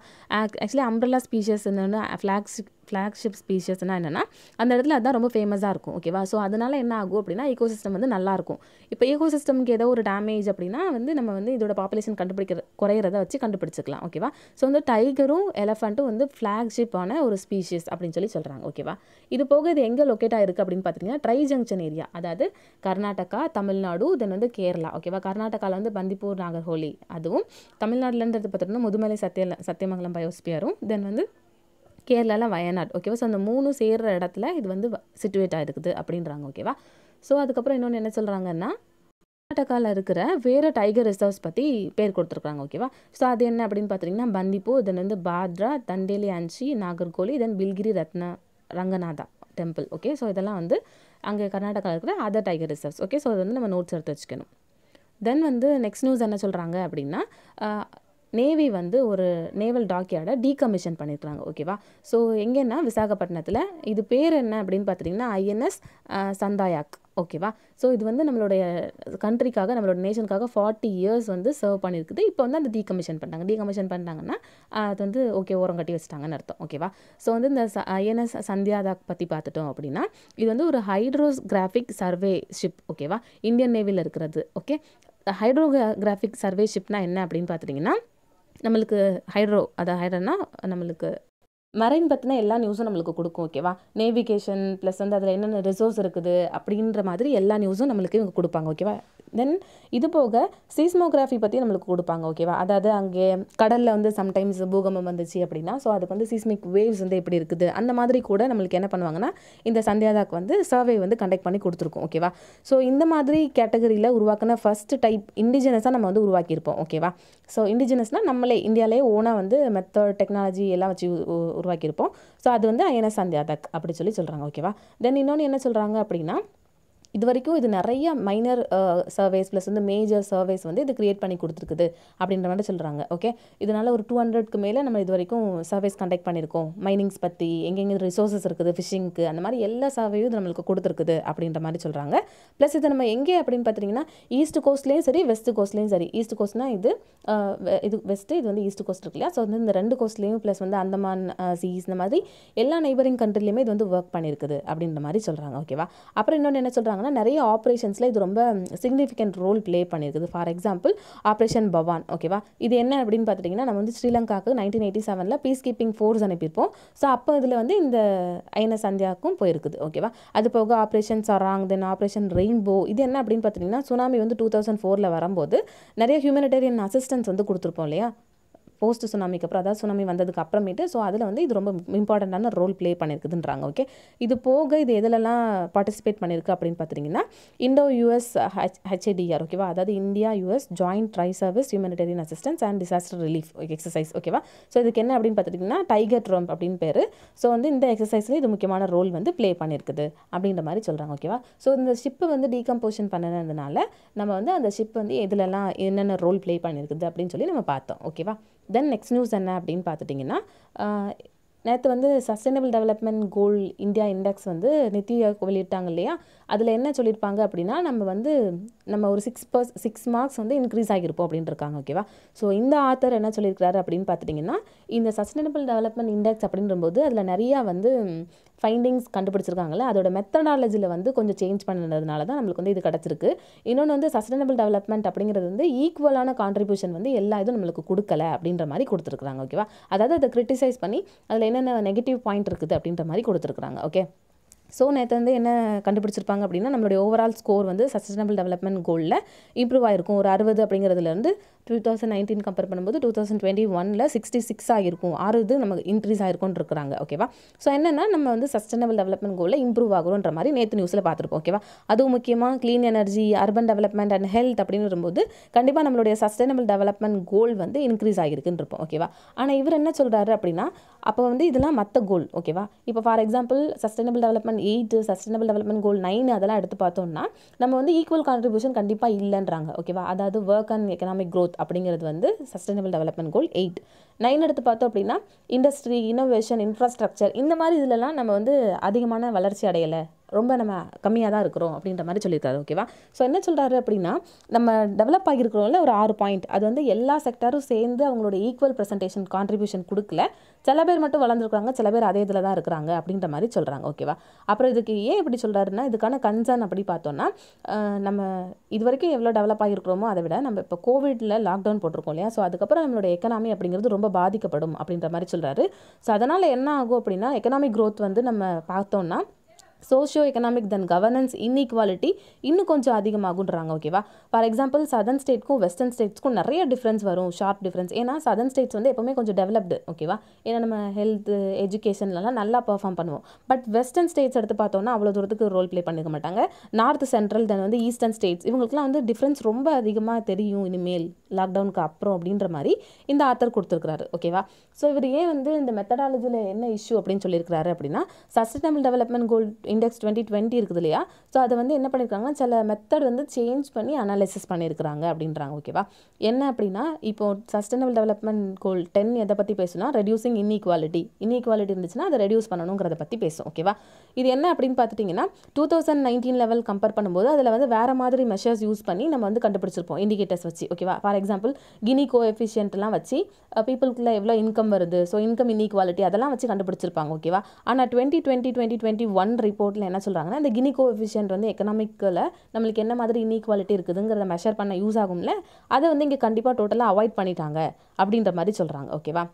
Speaker 1: ஆக்சுவலி அம்ப்ரல்லா ஸ்பீஷஸ் என்னென்னா ஃப்ளாக்ஷிப் ஃப்ளாக்ஷிப் ஸ்பீஷஸ்னால் என்னென்னா அந்த இடத்துல அதுதான் ரொம்ப ஃபேமஸாக இருக்கும் ஓகேவா ஸோ அதனால் என்ன ஆகும் அப்படின்னா ஈகோசிஸ்டம் வந்து நல்லாயிருக்கும் இப்போ ஈகோசிஸ்டம்க்கு ஏதோ ஒரு டேமேஜ் அப்படின்னா வந்து நம்ம வந்து இதோட பாப்புலேஷன் கண்டுபிடிக்கிற குறையிறத வச்சு கண்டுபிடிச்சிக்கலாம் ஓகேவா ஸோ வந்து டைகரும் எலஃபண்ட்டும் வந்து ஃப்ளாக்ஷிப்பான ஒரு ஸ்பீஷிஸ் அப்படின்னு சொல்லி சொல்கிறாங்க ஓகேவா இது போக இது எங்கே லொக்கேட் ஆயிருக்கு அப்படின்னு பார்த்தீங்கன்னா ட்ரை ஜங்ஷன் ஏரியா அதாவது கர்நாடகா தமிழ்நாடு தென் வந்து கேரளா ஓகேவா கர்நாடகாவில் வந்து பந்திப்பூர் நாகர்ஹோலி அதுவும் தமிழ்நாடுலன்றது பார்த்தீங்கன்னா முதுமலை சத்திய சத்தியமங்கலம் பயோஸ்பியரும் தென் வந்து கேரளாவில் வயநாடு ஓகேவா ஸோ அந்த மூணு சேர்கிற இடத்துல இது வந்து சிட்டுவேட் ஆகிருக்குது அப்படின்றாங்க ஓகேவா ஸோ அதுக்கப்புறம் இன்னொன்று என்ன சொல்கிறாங்கன்னா கர்நாடகாவில் இருக்கிற வேறு டைகர் ரிசர்வ்ஸ் பற்றி பேர் கொடுத்துருக்காங்க ஓகேவா ஸோ அது என்ன அப்படின்னு பார்த்தீங்கன்னா பந்திப்பூ தென் வந்து Bhadra Dandeli Anshi Nagarhole then Biligiri Ratna Ranganatha temple okay so இதெல்லாம் வந்து அங்கே கர்நாடகாவில் இருக்கிற other tiger reserves okay so அது வந்து நம்ம நோட்ஸ் எடுத்து வச்சுக்கணும். தென் வந்து நெக்ஸ்ட் நியூஸ் என்ன சொல்கிறாங்க அப்படின்னா நேவி வந்து ஒரு நேவல் டாக்யார்டை டீகமிஷன் பண்ணியிருக்காங்க ஓகேவா ஸோ எங்கன்னா விசாகப்பட்டினத்தில் இது பேர் என்ன அப்படின்னு பார்த்துட்டிங்கன்னா ஐஎன்எஸ் சந்தாயாக் ஓகேவா ஸோ இது வந்து நம்மளுடைய கண்ட்ரிக்காக நம்மளோட நேஷனுக்காக ஃபார்ட்டி இயர்ஸ் வந்து சர்வ் பண்ணியிருக்குது இப்போ வந்து அந்த டீகமிஷன் பண்ணிட்டாங்க டீகமிஷன் பண்ணிட்டாங்கன்னா அது வந்து ஓகே ஓரம் கட்டி வச்சிட்டாங்கன்னு அர்த்தம் ஓகேவா ஸோ வந்து இந்த ஐஎன்எஸ் சந்தியாதாக் பற்றி பார்த்துட்டோம் அப்படின்னா இது வந்து ஒரு ஹைட்ரோகிராஃபிக் சர்வே ஷிப் ஓகேவா இந்தியன் நேவியில் இருக்கிறது ஓகே ஹைட்ரோகிராஃபிக் சர்வே ஷிப்னா என்ன அப்படின்னு பார்த்துட்டிங்கன்னா நம்மளுக்கு ஹைட்ரோ அதை ஹைட்ரோனா நம்மளுக்கு மரைன் பற்றின எல்லா நியூஸும் நம்மளுக்கு கொடுக்கும் ஓகேவா நேவிகேஷன் ப்ளஸ் வந்து அதில் என்னென்ன ரிசோர்ஸ் இருக்குது அப்படின்ற மாதிரி எல்லா நியூஸும் நம்மளுக்கு இவங்க கொடுப்பாங்க ஓகேவா தென் இது போக சீஸ்மோகிராஃபி பற்றி நம்மளுக்கு கொடுப்பாங்க ஓகேவா அதாவது அங்கே கடலில் வந்து சம்டைம்ஸ் பூகம்பம் வந்துச்சு அப்படின்னா ஸோ அதுக்கு வந்து சீஸ்மிக் வேவ்ஸ் வந்து எப்படி இருக்குது? அந்த மாதிரி கூட நம்மளுக்கு என்ன பண்ணுவாங்கன்னா இந்த சந்தியாதாக்கு வந்து சர்வே வந்து கண்டக்ட் பண்ணி கொடுத்துருக்கோம் ஓகேவா ஸோ இந்த மாதிரி கேட்டகரியில் உருவாக்கின ஃபர்ஸ்ட் டைப் இண்டிஜினஸாக நம்ம வந்து உருவாக்கியிருப்போம் ஓகேவா ஸோ இண்டிஜினஸ்னால் நம்மளே இந்தியாவிலே ஓனாக வந்து மெத்தட் டெக்னாலஜி எல்லாம் வச்சு உருவாக்கியிருப்போம். ஸோ அது வந்து ஐஎன்எஸ் சந்தியாதாக் அப்படி சொல்லி சொல்கிறாங்க ஓகேவா தென் இன்னொன்று என்ன சொல்கிறாங்க அப்படின்னா இது வரைக்கும் இது நிறைய மைனர் சர்வேஸ் ப்ளஸ் வந்து மேஜர் சர்வேஸ் வந்து இது கிரியேட் பண்ணி கொடுத்துருக்குது அப்படின்ற மாதிரி சொல்கிறாங்க ஓகே இதனால் ஒரு டூ ஹண்ட்ரட்க்கு மேலே நம்ம இது வரைக்கும் சர்வேஸ் கண்டக்ட் பண்ணியிருக்கோம். மைனிங்ஸ் பற்றி எங்கெங்கே ரிசோர்ஸஸ் இருக்குது ஃபிஷிங்க்கு அந்த மாதிரி எல்லா சர்வேயும் இது நம்மளுக்கு கொடுத்துருக்குது அப்படின்ற மாதிரி சொல்கிறாங்க ப்ளஸ் இது நம்ம எங்கே அப்படின்னு பார்த்தீங்கன்னா ஈஸ்ட் கோஸ்ட்லேயும் சரி வெஸ்ட் கோஸ்ட்லேயும் சரி. ஈஸ்ட் கோஸ்ட்னா இது இது வெஸ்ட்டு இது வந்து ஈஸ்ட் கோஸ்ட் இருக்கு இல்லையா? ஸோ வந்து இந்த ரெண்டு கோஸ்ட்லேயும் ப்ளஸ் வந்து அந்தமான் சீஸ் இந்த மாதிரி எல்லா நெய்பரிங் கண்ட்ரிலையுமே இது வந்து ஒர்க் பண்ணியிருக்குது அப்படின்ற மாதிரி சொல்கிறாங்க ஓகேவா அப்புறம் இன்னொன்று என்ன சொல்கிறாங்க சொல்கிறாங்கன்னா நிறைய ஆப்ரேஷன்ஸில் இது ரொம்ப சிக்னிஃபிகண்ட் ரோல் ப்ளே பண்ணியிருக்குது. ஃபார் எக்ஸாம்பிள் ஆப்ரேஷன் பவான் ஓகேவா இது என்ன அப்படின்னு பார்த்துட்டிங்கன்னா நம்ம வந்து ஸ்ரீலங்காவுக்கு நைன்டீன் எயிட்டி செவனில் பீஸ் கீப்பிங் ஃபோர்ஸ் அனுப்பியிருப்போம். ஸோ அப்போ இதில் வந்து இந்த ஐஎன்எஸ் சந்தியாவுக்கும் போயிருக்குது ஓகேவா அது போக operation Sarang then operation rainbow இது என்ன அப்படின்னு பார்த்தீங்கன்னா சுனாமி வந்து டூ தௌசண்ட் ஃபோரில் வரும்போது நிறைய ஹியூமனிடேரியன் அசிஸ்டன்ஸ் வந்து கொடுத்துருப்போம் இல்லையா? போஸ்ட் சுனாமிக்கு அப்புறம் அதாவது சுனாமி வந்ததுக்கு அப்புறமேட்டு ஸோ அதில் வந்து இது ரொம்ப இம்பார்ட்டண்ட்டான ரோல் ப்ளே பண்ணியிருக்குதுன்றாங்க ஓகே இது போக இது எதுலலாம் பார்ட்டிசிபேட் பண்ணியிருக்கு அப்படின்னு பார்த்தீங்கன்னா இண்டோ யூஎஸ் ஹெச் ஹெச்ஏடிஆர் ஓகேவா அதாவது India US joint tri service humanitarian assistance and disaster relief exercise ஓகேவா ஸோ இதுக்கு என்ன அப்படின்னு பார்த்துட்டிங்கன்னா டைகர் ட்ரம்ப் அப்படின்னு பேர். ஸோ வந்து இந்த எக்ஸசைஸில் இது முக்கியமான ரோல் வந்து ப்ளே பண்ணியிருக்குது அப்படின்ற மாதிரி சொல்கிறாங்க ஓகேவா ஸோ இந்த ஷிப்பு வந்து டீகம்போஷன் பண்ணதுனால நம்ம வந்து அந்த ஷிப் வந்து எதுலலாம் என்னென்ன ரோல் ப்ளே பண்ணியிருக்குது அப்படின்னு சொல்லி நம்ம பார்த்தோம் ஓகேவா தென் நெக்ஸ்ட் நியூஸ் என்ன அப்படின்னு பார்த்துட்டிங்கன்னா நேற்று வந்து sustainable development goal India index வந்து நித்தி ஆயோக் வெளியிட்டாங்க இல்லையா? அதில் என்ன சொல்லியிருப்பாங்க அப்படின்னா நம்ம வந்து நம்ம ஒரு சிக்ஸ் பர்ஸ் சிக்ஸ் மார்க்ஸ் வந்து இன்க்ரீஸ் ஆகியிருப்போம் அப்படின்ட்டு இருக்காங்க ஓகேவா ஸோ இந்த ஆத்தர் என்ன சொல்லியிருக்காரு அப்படின்னு பார்த்துட்டிங்கன்னா இந்த சஸ்டைனபிள் டெவலப்மெண்ட் இண்டெக்ஸ் அப்படின்றபோது அதில் நிறையா வந்து ஃபைண்டிங்ஸ் கண்டுபிடிச்சிருக்காங்களே அதோட மெத்தடாலஜியில் வந்து கொஞ்சம் சேஞ்ச் பண்ணுறதுனால தான் நம்மளுக்கு வந்து இது கிடச்சிருக்கு. இன்னொன்று வந்து சஸ்டைனபிள் டெவலப்மெண்ட் அப்படிங்கிறது வந்து ஈக்குவலான கான்ட்ரிபியூஷன் வந்து எல்லா இதுவும் நம்மளுக்கு கொடுக்கல அப்படின்ற மாதிரி கொடுத்துருக்குறாங்க ஓகேவா அதாவது அதை கிரிட்டிசைஸ் பண்ணி அதில் என்னென்ன நெகட்டிவ் பாயிண்ட் இருக்குது அப்படின்ற மாதிரி கொடுத்துருக்குறாங்க ஓகே ஸோ நேற்று வந்து என்ன கண்டுபிடிச்சிருப்பாங்க அப்படின்னா நம்மளுடைய ஓவரால் ஸ்கோர் வந்து சஸ்டைனபிள் டெவலப்மெண்ட் கோலில் இம்ப்ரூவ் ஆகிருக்கும் ஒரு அறுபது அப்படிங்கிறதுலேருந்து டூ தௌசண்ட் நைன்டீன் கம்பேர் பண்ணும்போது டூ தௌசண்ட் டுவெண்ட்டி ஒனில் சிக்ஸ்டி சிக்ஸ் ஆகிருக்கும் ஆறு நமக்கு இன்க்ரீஸ் ஆகிருக்கும்னு இருக்கிறாங்க ஓகேவா ஸோ என்னென்னா நம்ம வந்து சஸ்டைனபிள் டெவலப்மெண்ட் கோலில் இம்ப்ரூவ் ஆகுறோன்ற மாதிரி நேற்று நியூஸில் பார்த்துருப்போம் ஓகேவா அதுவும் முக்கியமாக clean energy urban development and health அப்படின்னு வரும்போது கண்டிப்பாக நம்மளுடைய சஸ்டைனபிள் டெவலப்மெண்ட் கோல் வந்து இன்க்ரீஸ் ஆகிருக்குன்னு இருப்போம் ஓகேவா ஆனால் இவர் என்ன சொல்கிறாரு அப்படின்னா அப்போ வந்து இதெல்லாம் மற்ற கோல் ஓகேவா இப்போ for example sustainable development eight sustainable development goal nine அதெல்லாம் எடுத்து பார்த்தோம்னா நம்ம வந்து ஈக்குவல் கான்ட்ரிபியூஷன் கண்டிப்பாக இல்லைன்றாங்க ஓகேவா அதாவது ஒர்க் அண்ட் எக்கனாமிக் க்ரோத் அப்படிங்கிறது வந்து sustainable development goal eight. Nine எடுத்து பார்த்தோம் அப்படின்னா இண்டஸ்ட்ரி இனோவேஷன் இன்ஃப்ராஸ்ட்ரக்சர் இந்த மாதிரி இதுலலாம் நம்ம வந்து அதிகமான வளர்ச்சி அடையலை. ரொம்ப நம்ம கம்மியாக தான் இருக்கிறோம் அப்படின்ற மாதிரி சொல்லியிருக்காரு ஓகேவா ஸோ என்ன சொல்கிறாரு அப்படின்னா நம்ம டெவலப் ஆகியிருக்கிறோம்ல ஒரு ஆறு பாயிண்ட் அது வந்து எல்லா செக்டரும் சேர்ந்து அவங்களோட ஈக்குவல் ப்ரெசன்டேஷன் கான்ட்ரிபியூஷன் கொடுக்கல. சில பேர் மட்டும் வளர்ந்துருக்காங்க சில பேர் அதே இதில் தான் இருக்கிறாங்க அப்படின்ற மாதிரி சொல்கிறாங்க ஓகேவா அப்புறம் இதுக்கு ஏன் இப்படி சொல்கிறாருன்னா இதுக்கான கன்சர்ன் அப்படி பார்த்தோன்னா நம்ம இது வரைக்கும் எவ்வளோ டெவலப் ஆகிருக்கிறோமோ அதை விட நம்ம இப்போ கோவிடில் லாக்டவுன் போட்டிருக்கோம் இல்லையா? ஸோ அதுக்கப்புறம் நம்மளோட எக்கனாமி அப்படிங்கிறது ரொம்ப பாதிக்கப்படும் அப்படின்ற மாதிரி சொல்கிறாரு ஸோ அதனால் என்ன ஆகும் அப்படின்னா எக்கனாமிக் க்ரோத் வந்து நம்ம பார்த்தோம்னா socio economic then governance inequality இன்னும் கொஞ்சம் அதிகமாகுன்றாங்க ஓகேவா ஃபார் எக்ஸாம்பிள் சதர்ன் ஸ்டேட்க்கும் வெஸ்டர்ன் ஸ்டேட்ஸ்க்கும் நிறைய டிஃப்ரென்ஸ் வரும் ஷார்ப் டிஃப்ரென்ஸ் ஏன்னா சதர்ன் ஸ்டேட்ஸ் வந்து எப்போவுமே கொஞ்சம் டெவலப்டு ஓகேவா ஏன்னா நம்ம ஹெல்த் எஜுகேஷன்லலாம் நல்லா பர்ஃபார்ம் பண்ணுவோம். பட் வெஸ்டர்ன் ஸ்டேட்ஸ் எடுத்து பார்த்தோன்னா அவ்வளோ தூரத்துக்கு ரோல் ப்ளே பண்ணிக்க மாட்டாங்க. நார்த் சென்ட்ரல் தென் வந்து ஈஸ்டர்ன் ஸ்டேட்ஸ் இவங்களுக்குலாம் வந்து டிஃப்ரென்ஸ் ரொம்ப அதிகமாக தெரியும் இனிமேல் லாக்டவுனுக்கு அப்புறம் அப்படின்ற மாதிரி இந்த ஆத்தர் கொடுத்துருக்குறாரு ஓகேவா ஸோ இவர் ஏன் வந்து இந்த மெத்தடாலஜியில் என்ன இஷ்யூ அப்படின்னு சொல்லியிருக்கிறாரு அப்படின்னா sustainable development goal index twenty twenty இருக்குது இல்லையா? ஸோ அதை வந்து என்ன பண்ணியிருக்காங்கன்னா சில மெத்தட் வந்து சேஞ்ச் பண்ணி அனாலிசிஸ் பண்ணியிருக்கிறாங்க அப்படின்றாங்க ஓகேவா என்ன அப்படின்னா இப்போ சஸ்டைனபிள் டெவலப்மெண்ட் கோல் டென் எதை பற்றி பேசுனா ரெடியூசிங் இன்இக்வாலிட்டி இன்இக்வாலிட்டி இருந்துச்சுன்னா அதை ரெடியூஸ் பண்ணணுங்கிறத பற்றி பேசும் ஓகேவா இது என்ன அப்படின்னு பார்த்துட்டிங்கன்னா two thousand nineteen level compare பண்ணும்போது அதில் வந்து வேறு மாதிரி மெஷர்ஸ் யூஸ் பண்ணி நம்ம வந்து கண்டுபிடிச்சிருப்போம் இண்டிகேட்டர்ஸ் வச்சு ஓகேவா ஃபார் எக்ஸாம்பிள் கினி கோ எஃபிஷியன்ட்லாம் வச்சு பீப்புளுக்குள்ள எவ்வளோ இன்கம் வருது? ஸோ இன்கம் இன்இக்வாலிட்டி அதெல்லாம் வச்சு கண்டுபிடிச்சிருப்பாங்க ஓகேவா ஆனால் twenty twenty twenty twenty one ரிப்போர்ட்டில் என்ன சொல்கிறாங்கன்னா இந்த கினி வந்து எக்கனாமிக்கில் நம்மளுக்கு என்ன மாதிரி இன்இக்வாலிட்டி இருக்குதுங்கிறத மெஷர் பண்ண யூஸ் ஆகும்ல அதை வந்து இங்கே கண்டிப்பாக டோட்டலாக அவாய்ட் பண்ணிட்டாங்க அப்படின்ற மாதிரி சொல்கிறாங்க ஓகேவா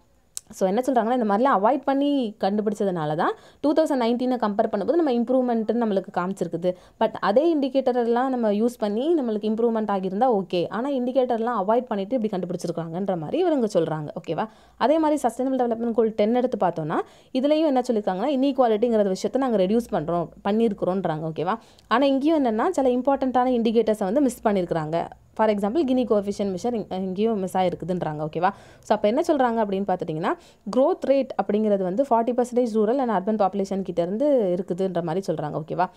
Speaker 1: ஸோ என்ன சொல்கிறாங்கன்னா இந்த மாதிரிலாம் அவாய்ட் பண்ணி கண்டுபிடிச்சதுனால தான் டூ தௌசண்ட் நைன்டீனை கம்பேர் பண்ணும்போது நம்ம இம்ப்ரூவ்மெண்ட்டுன்னு நம்மளுக்கு காமிச்சிருக்குது. பட் அதே இண்டிகேட்டர்லாம் நம்ம யூஸ் பண்ணி நம்மளுக்கு இம்ப்ரூவ்மெண்ட் ஆகியிருந்தால் ஓகே ஆனால் இண்டிகேட்டர்லாம் அவாய்ட் பண்ணிவிட்டு இப்படி கண்டுபிடிச்சிருக்காங்கன்ற மாதிரி இவங்க சொல்கிறாங்க ஓகேவா அதே மாதிரி சஸ்டைனபிள் டெவலப்மெண்ட் கோல் டென் எடுத்து பார்த்தோன்னா இதுலேயும் என்ன சொல்லியிருக்காங்கன்னா இன்இக்வாலிட்டிங்கிற விஷயத்தை நாங்கள் ரெடியூஸ் பண்ணுறோம் பண்ணியிருக்கிறோன்றாங்க. ஓகேவா ஆனால் இங்கேயும் என்னென்னா சில இம்பார்ட்டண்ட்டான இண்டிகேட்டர்ஸை வந்து மிஸ் பண்ணியிருக்கிறாங்க. For example Gini coefficient measure இங்கேயும் மிஸ் ஆகிருக்குதுன்றாங்க ஓகேவா ஸோ அப்போ என்ன சொல்கிறாங்க அப்படின்னு பார்த்துட்டிங்கன்னா க்ரோத் ரேட் அப்படிங்கிறது வந்து forty percentage rural and urban population கிட்டேருந்து இருக்குதுன்ற மாதிரி சொல்கிறாங்க ஓகேவா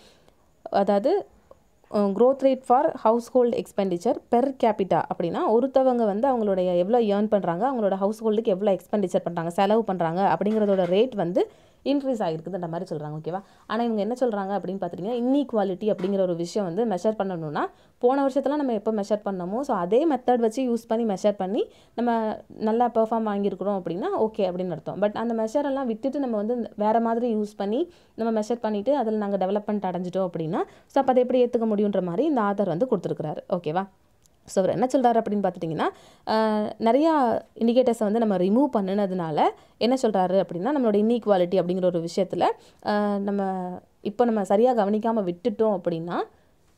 Speaker 1: அதாவது growth rate for household expenditure per capita அப்படின்னா ஒருத்தவங்க வந்து அவங்களுடைய எவ்வளோ ஏர்ன் பண்ணுறாங்க அவங்களோட ஹவுஸ் ஹோல்டுக்கு எவ்வளோ எக்ஸ்பெண்டிச்சர் பண்ணுறாங்க செலவு பண்ணுறாங்க அப்படிங்கிறதோட ரேட் வந்து இன்க்ரீஸ் ஆகிருக்குதுன்ற மாதிரி சொல்கிறாங்க ஓகேவா ஆனால் இவங்க என்ன சொல்கிறாங்க அப்படின்னு பார்த்துட்டிங்கன்னா இன்இக்வாலிட்டி அப்படிங்கிற ஒரு விஷயம் வந்து மெஷர் பண்ணணும்னா போன வருஷத்தில் நம்ம எப்போ மெஷர் பண்ணமோ ஸோ அதே மெத்தட் வச்சு யூஸ் பண்ணி மெஷர் பண்ணி நம்ம நல்லா பெர்ஃபார்ம் வாங்கியிருக்கிறோம் அப்படின்னா ஓகே அப்படின்னு அர்த்தம். பட் அந்த மெஷரெல்லாம் விட்டுட்டு நம்ம வந்து வேறு மாதிரி யூஸ் பண்ணி நம்ம மெஷர் பண்ணிவிட்டு அதில் நாங்கள் டெவலப்மெண்ட் அடைஞ்சிட்டோம் அப்படின்னா ஸோ அப்போ அதை எப்படி ஏற்றுக்க முடியுன்ற மாதிரி இந்த ஆதர் வந்து கொடுத்துருக்குறாரு ஓகேவா ஸோ அவர் என்ன சொல்கிறாரு அப்படின்னு பார்த்துட்டிங்கன்னா நிறையா இண்டிகேட்டர்ஸை வந்து நம்ம ரிமூவ் பண்ணினதுனால என்ன சொல்கிறாரு அப்படின்னா நம்மளோட இன்இக்வாலிட்டி அப்படிங்கிற ஒரு விஷயத்தில் நம்ம இப்போ நம்ம சரியாக கவனிக்காமல் விட்டுட்டோம் அப்படின்னா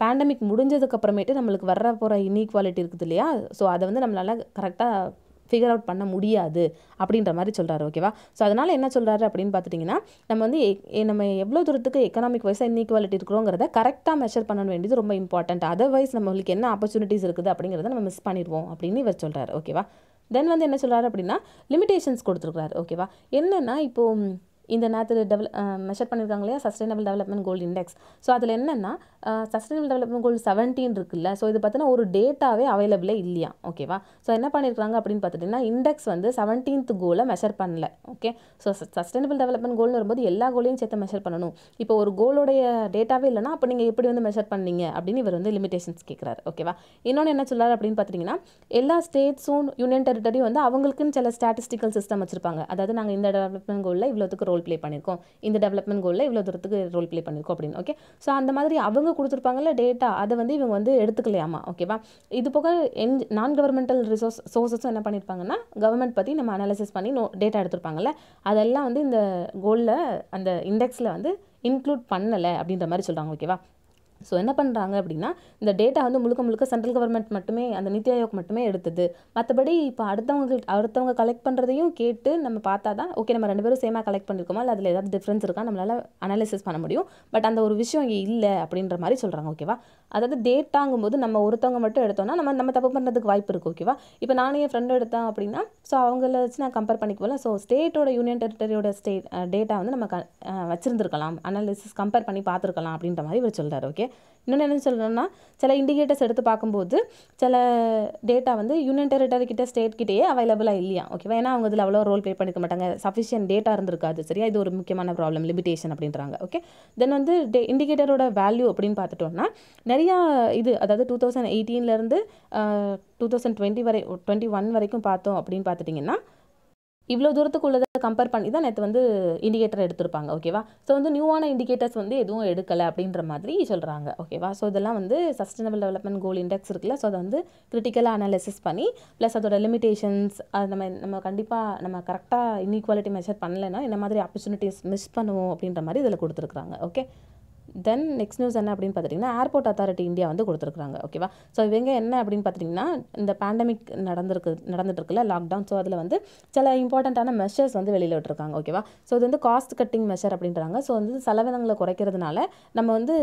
Speaker 1: பேண்டமிக் முடிஞ்சதுக்கப்புறமேட்டு நம்மளுக்கு வர போகிற இன்இக்வாலிட்டி இருக்குது இல்லையா? ஸோ அதை வந்து நம்மளால் கரெக்டாக ஃபிகர் அவுட் பண்ண முடியாது அப்படின்ற மாதிரி சொல்கிறாரு ஓகேவா ஸோ அதனால் என்ன சொல்கிறாரு அப்படின்னு பார்த்துட்டிங்கன்னா நம்ம வந்து நம்ம எவ்வளோ தூரத்துக்கு எக்கனாமிக் வைஸாக இன்இக்வாலிட்டி இருக்கிறோங்கிறத கரெக்டாக மெஷர் பண்ண வேண்டியது ரொம்ப இம்பார்ட்டன்ட் அதர்வைஸ் நம்மளுக்கு என்ன ஆப்பர்ச்சுனிட்டிஸ் இருக்குது அப்படிங்கிறத நம்ம மிஸ் பண்ணிடுவோம் அப்படின்னு இவர் சொல்கிறார் ஓகேவா தென் வந்து என்ன சொல்கிறாரு அப்படின்னா லிமிடேஷன்ஸ் கொடுத்துருக்குறாரு ஓகேவா என்னென்னா இப்போது இந்த நேரத்தில் டெவலப் மெஷர் பண்ணியிருக்காங்க இல்லையா? Sustainable development goal index so அதில் என்னென்னா சஸ்டைனபிள் டெவலப்மெண்ட் கோல் செவன்டீன் இருக்குல்ல? ஸோ இது பார்த்தீங்கன்னா ஒரு டேட்டாவே அவைலபிளே இல்லையா? ஓகேவா ஸோ என்ன பண்ணியிருக்காங்க அப்படின்னு பார்த்துட்டிங்கன்னா இண்டெக்ஸ் வந்து செவன்டீன்த் கோலை மெஷர் பண்ணல. ஓகே ஸோ சஸ்டைனபிள் டெவலப்மெண்ட் கோல்னு வரும்போது எல்லா கோலையும் சேர்த்து மெஷர் பண்ணணும். இப்போ ஒரு கோலோடைய டேட்டாவே இல்லைனா அப்போ நீங்கள் எப்படி வந்து மெஷர் பண்ணீங்க? அப்படின்னு இவர் வந்து லிமிடேஷன்ஸ் கேட்குறாரு ஓகேவா இன்னொன்று என்ன சொல்கிறார் அப்படின்னு பார்த்துட்டிங்கன்னா எல்லா ஸ்டேட்ஸும் யூனியன் டெரிட்டரியும் வந்து அவங்களுக்குன்னு சில ஸ்டாட்டிஸ்டிக்கல் சிஸ்டம் வச்சிருப்பாங்க. அதாவது நாங்கள் இந்த டெவலப்மெண்ட் கோலில் இவ்வளோத்துக்கு ரோல் ப்ளே பண்ணியிருக்கோம் இந்த டெவலப்மெண்ட் கோலில் இவ்வளோ தூரத்துக்கு ரோல் ப்ளே பண்ணியிருக்கோம் அப்படின்னு ஓகே ஸோ அந்த மாதிரி அவங்க கொடுத்துருப்பாங்கல்ல டேட்டா அதை வந்து இவங்க வந்து எடுத்துக்கலையாமா ஓகேவா இது போக என் நான் கவர்மெண்டல் ரிசோர்ஸ் சோர்ஸஸும் என்ன பண்ணியிருப்பாங்கன்னா கவர்மெண்ட் பற்றி நம்ம அனாலிசிஸ் பண்ணி நோ டேட்டா எடுத்திருப்பாங்கல்ல அதெல்லாம் வந்து இந்த கோலில் அந்த இண்டெக்ஸில் வந்து இன்க்ளூட் பண்ணலை அப்படின்ற மாதிரி சொல்கிறாங்க ஓகேவா ஸோ என்ன பண்ணுறாங்க அப்படின்னா இந்த டேட்டா வந்து முழுக்க முழுக்க சென்ட்ரல் கவர்மெண்ட் மட்டுமே அந்த நித்தி ஆயோக் மட்டுமே எடுத்தது. மற்றபடி இப்போ அடுத்தவங்க அடுத்தவங்க கலெக்ட் பண்ணுறதையும் கேட்டு நம்ம பார்த்தா தான் ஓகே நம்ம ரெண்டு பேரும் சேமாக கலெக்ட் பண்ணியிருக்கோமா இல்லை அதில் ஏதாவது டிஃப்ரென்ஸ் இருக்கா? நம்மளால் அனாலிசிஸ் பண்ண முடியும். பட் அந்த ஒரு விஷயம் இங்கே இல்லை அப்படின்ற மாதிரி சொல்கிறாங்க ஓகேவா அதாவது டேட்டாங்கும் போது நம்ம ஒருத்தவங்க மட்டும் எடுத்தோம்னா நம்ம நம்ம தப்பு பண்ணுறதுக்கு வாய்ப்பு இருக்குது ஓகேவா இப்போ நானே என் ஃப்ரெண்டு எடுத்தேன் அப்படின்னா ஸோ அவங்கள வச்சு நான் கம்பேர் பண்ணிக்குவோம்ல ஸோ ஸ்டேட்டோட யூனியன் டெரிட்டரியோட ஸ்டேட் டேட்டா வந்து நம்ம க வச்சுருந்துருக்கலாம். அனாலிசிஸ் கம்பேர் பண்ணி பார்த்துருக்கலாம் அப்படின்ற மாதிரி இவர் சொல்கிறார் ஓகே இன்னொன்று என்ன சொல்லணும்னா சில இண்டிகேட்டர்ஸ் எடுத்து பார்க்கும்போது சில டேட்டா வந்து யூனியன் டெரிட்டரி கிட்ட ஸ்டேட் கிட்டேயே அவைலபிளாக இல்லையா? ஓகேவா ஏன்னா அவங்க இதில் அவ்வளோ ரோல் ப்ளே பண்ணிக்க மாட்டாங்க. சஃபிஷியன்ட் டேட்டா இருந்திருக்காது சரியா? இது ஒரு முக்கியமான ப்ராப்ளம் லிமிடேஷன் அப்படின்றாங்க. ஓகே தென் வந்து டே இண்டிகேட்டரோட வேல்யூ அப்படின்னு பார்த்துட்டோம்னா நிறையா இது அதாவது டூ தௌசண்ட் எயிட்டீன்லேருந்து டூ தௌசண்ட் டுவெண்ட்டி வரை டுவெண்ட்டி ஒன் வரைக்கும் பார்த்தோம் அப்படின்னு பார்த்துட்டிங்கன்னா இவ்வளோ தூரத்துக்குள்ளதை கம்பேர் பண்ணி தான் நேற்று வந்து இண்டிகேட்டர் எடுத்திருப்பாங்க ஓகேவா ஸோ வந்து நியூவான இண்டிகேட்டர்ஸ் வந்து எதுவும் எடுக்கலை அப்படின்ற மாதிரி சொல்கிறாங்க ஓகேவா ஸோ இதெல்லாம் வந்து சஸ்டைனபிள் டெவலப்மெண்ட் கோல் இண்டெக்ஸ் இருக்குல்ல ஸோ அதை வந்து கிரிட்டிக்கலாக அனாலிசிஸ் பண்ணி ப்ளஸ் அதோட லிமிடேஷன்ஸ் அது நம்ம நம்ம கண்டிப்பாக நம்ம கரெக்டாக இன்இக்வாலிட்டி மெஷர் பண்ணலைன்னா இந்த மாதிரி ஆப்பர்ச்சுனிட்டிஸ் மிஸ் பண்ணுவோம் அப்படின்ற மாதிரி இதில் கொடுத்துருக்குறாங்க ஓகே தென் நெக்ஸ்ட் நியூஸ் என்ன அப்படின்னு பார்த்துட்டிங்கன்னா ஏர்போர்ட் அத்தாரிட்டி இந்தியா வந்து கொடுத்துருக்காங்க ஓகேவா ஸோ இவங்க என்ன அப்படின்னு பார்த்துட்டிங்கன்னா இந்த பேண்டமிக் நடந்திருக்கு நடந்துட்டுருக்குல்ல லாக்டவுன் ஸோ அதில் வந்து சில இம்பார்ட்டண்ட்டான மெஷர்ஸ் வந்து வெளியில் விட்டுருக்காங்க ஓகேவா ஸோ இது வந்து காஸ்ட் கட்டிங் மெஷர் அப்படின்றாங்க. ஸோ வந்து செலவினங்களை குறைக்கிறதுனால நம்ம வந்து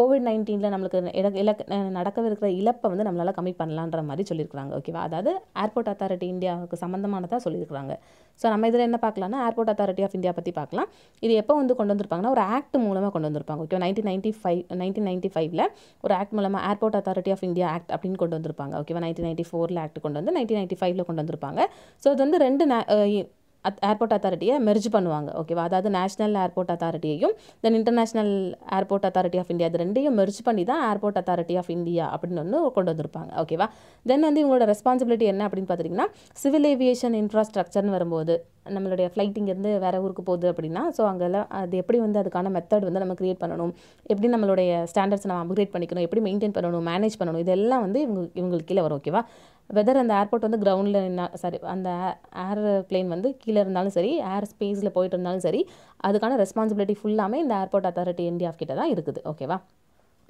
Speaker 1: கோவிட் நைன்டீனில் நம்மளுக்கு இலக் இலக்க நடக்கவிருக்கிற இழப்பை வந்து நம்மளால் கம்மி பண்ணலான்ற மாதிரி சொல்லியிருக்கிறாங்க ஓகேவா அதாவது ஏர்போர்ட் அத்தாரிட்டி இந்தியாவுக்கு சம்மந்தமானதாக சொல்லியிருக்கிறாங்க. ஸோ நம்ம இதில் என்ன பார்க்கலாம்னா ஏர்போர்ட் அத்தாரிட்டி ஆஃப் இந்தியா பற்றி பார்க்கலாம். இது எப்போ வந்து கொண்டு வந்திருப்பாங்கன்னா ஒரு ஆக்ட் மூலமாக கொண்டு வந்திருப்பாங்க. Okay nineteen ninety five nineteen ninety ஃபைவ்ல ஒரு ஆக்ட் மூலமாக airport authority of India act அப்படின்னு கொண்டு வந்திருப்பாங்க. ஓகேவா நைன்டீன் நைன்ட்டி ஃபோரில் ஆக்ட் கொண்டு வந்து நைன்டீன் நைன்ட்டி ஃபைவ்ல கொண்டு வந்திருப்பாங்க. ஸோ இது வந்து ரெண்டு அத் ஏர்போர்ட் அத்தாரிட்டியை மெர்ஜ் பண்ணுவாங்க. ஓகேவா அதாவது national airport அத்தாரிட்டியையும் then international airport authority of India இது ரெண்டையும் மெர்ஜ் பண்ணி தான் ஏர்போர்ட் அத்தாரிட்டி ஆஃப் இந்தியா அப்படின்னு ஒன்று கொண்டு வந்திருப்பாங்க. ஓகேவா தென் வந்து இவங்களோட ரெஸ்பான்சிபிலிட்டி என்ன அப்படின்னு பார்த்தீங்கன்னா சிவில் ஏவியேஷன் இன்ஃப்ராஸ்ட்ரக்சர்னு வரும்போது நம்மளுடைய ஃப்ளைட் இங்கேருந்து வேறு ஊருக்கு போகுது அப்படின்னா ஸோ அங்கெல்லாம் அது எப்படி வந்து அதுக்கான மெத்தட் வந்து நம்ம க்ரியேட் பண்ணணும்? எப்படி நம்மளுடைய ஸ்டாண்டர்ட்ஸ் நம்ம அப்கிரேட் பண்ணிக்கணும்? எப்படி மெயின்டைன் பண்ணணும்? மேனேஜ் பண்ணணும்? இதெல்லாம் வந்து இவங்க இவங்களுக்கு கீழே வரும். ஓகேவா வெதர் அந்த ஏர்போர்ட் வந்து கிரவுண்டில் சாரி அந்த ஏர் பிளேன் வந்து கீழே இருந்தாலும் சரி ஏர் ஸ்பேஸில் போயிட்டு இருந்தாலும் சரி அதுக்கான ரெஸ்பான்சிபிலிட்டி ஃபுல்லாமே இந்த ஏர்போர்ட் அத்தாரிட்டி இந்தியா கிட்ட தான் இருக்குது. ஓகேவா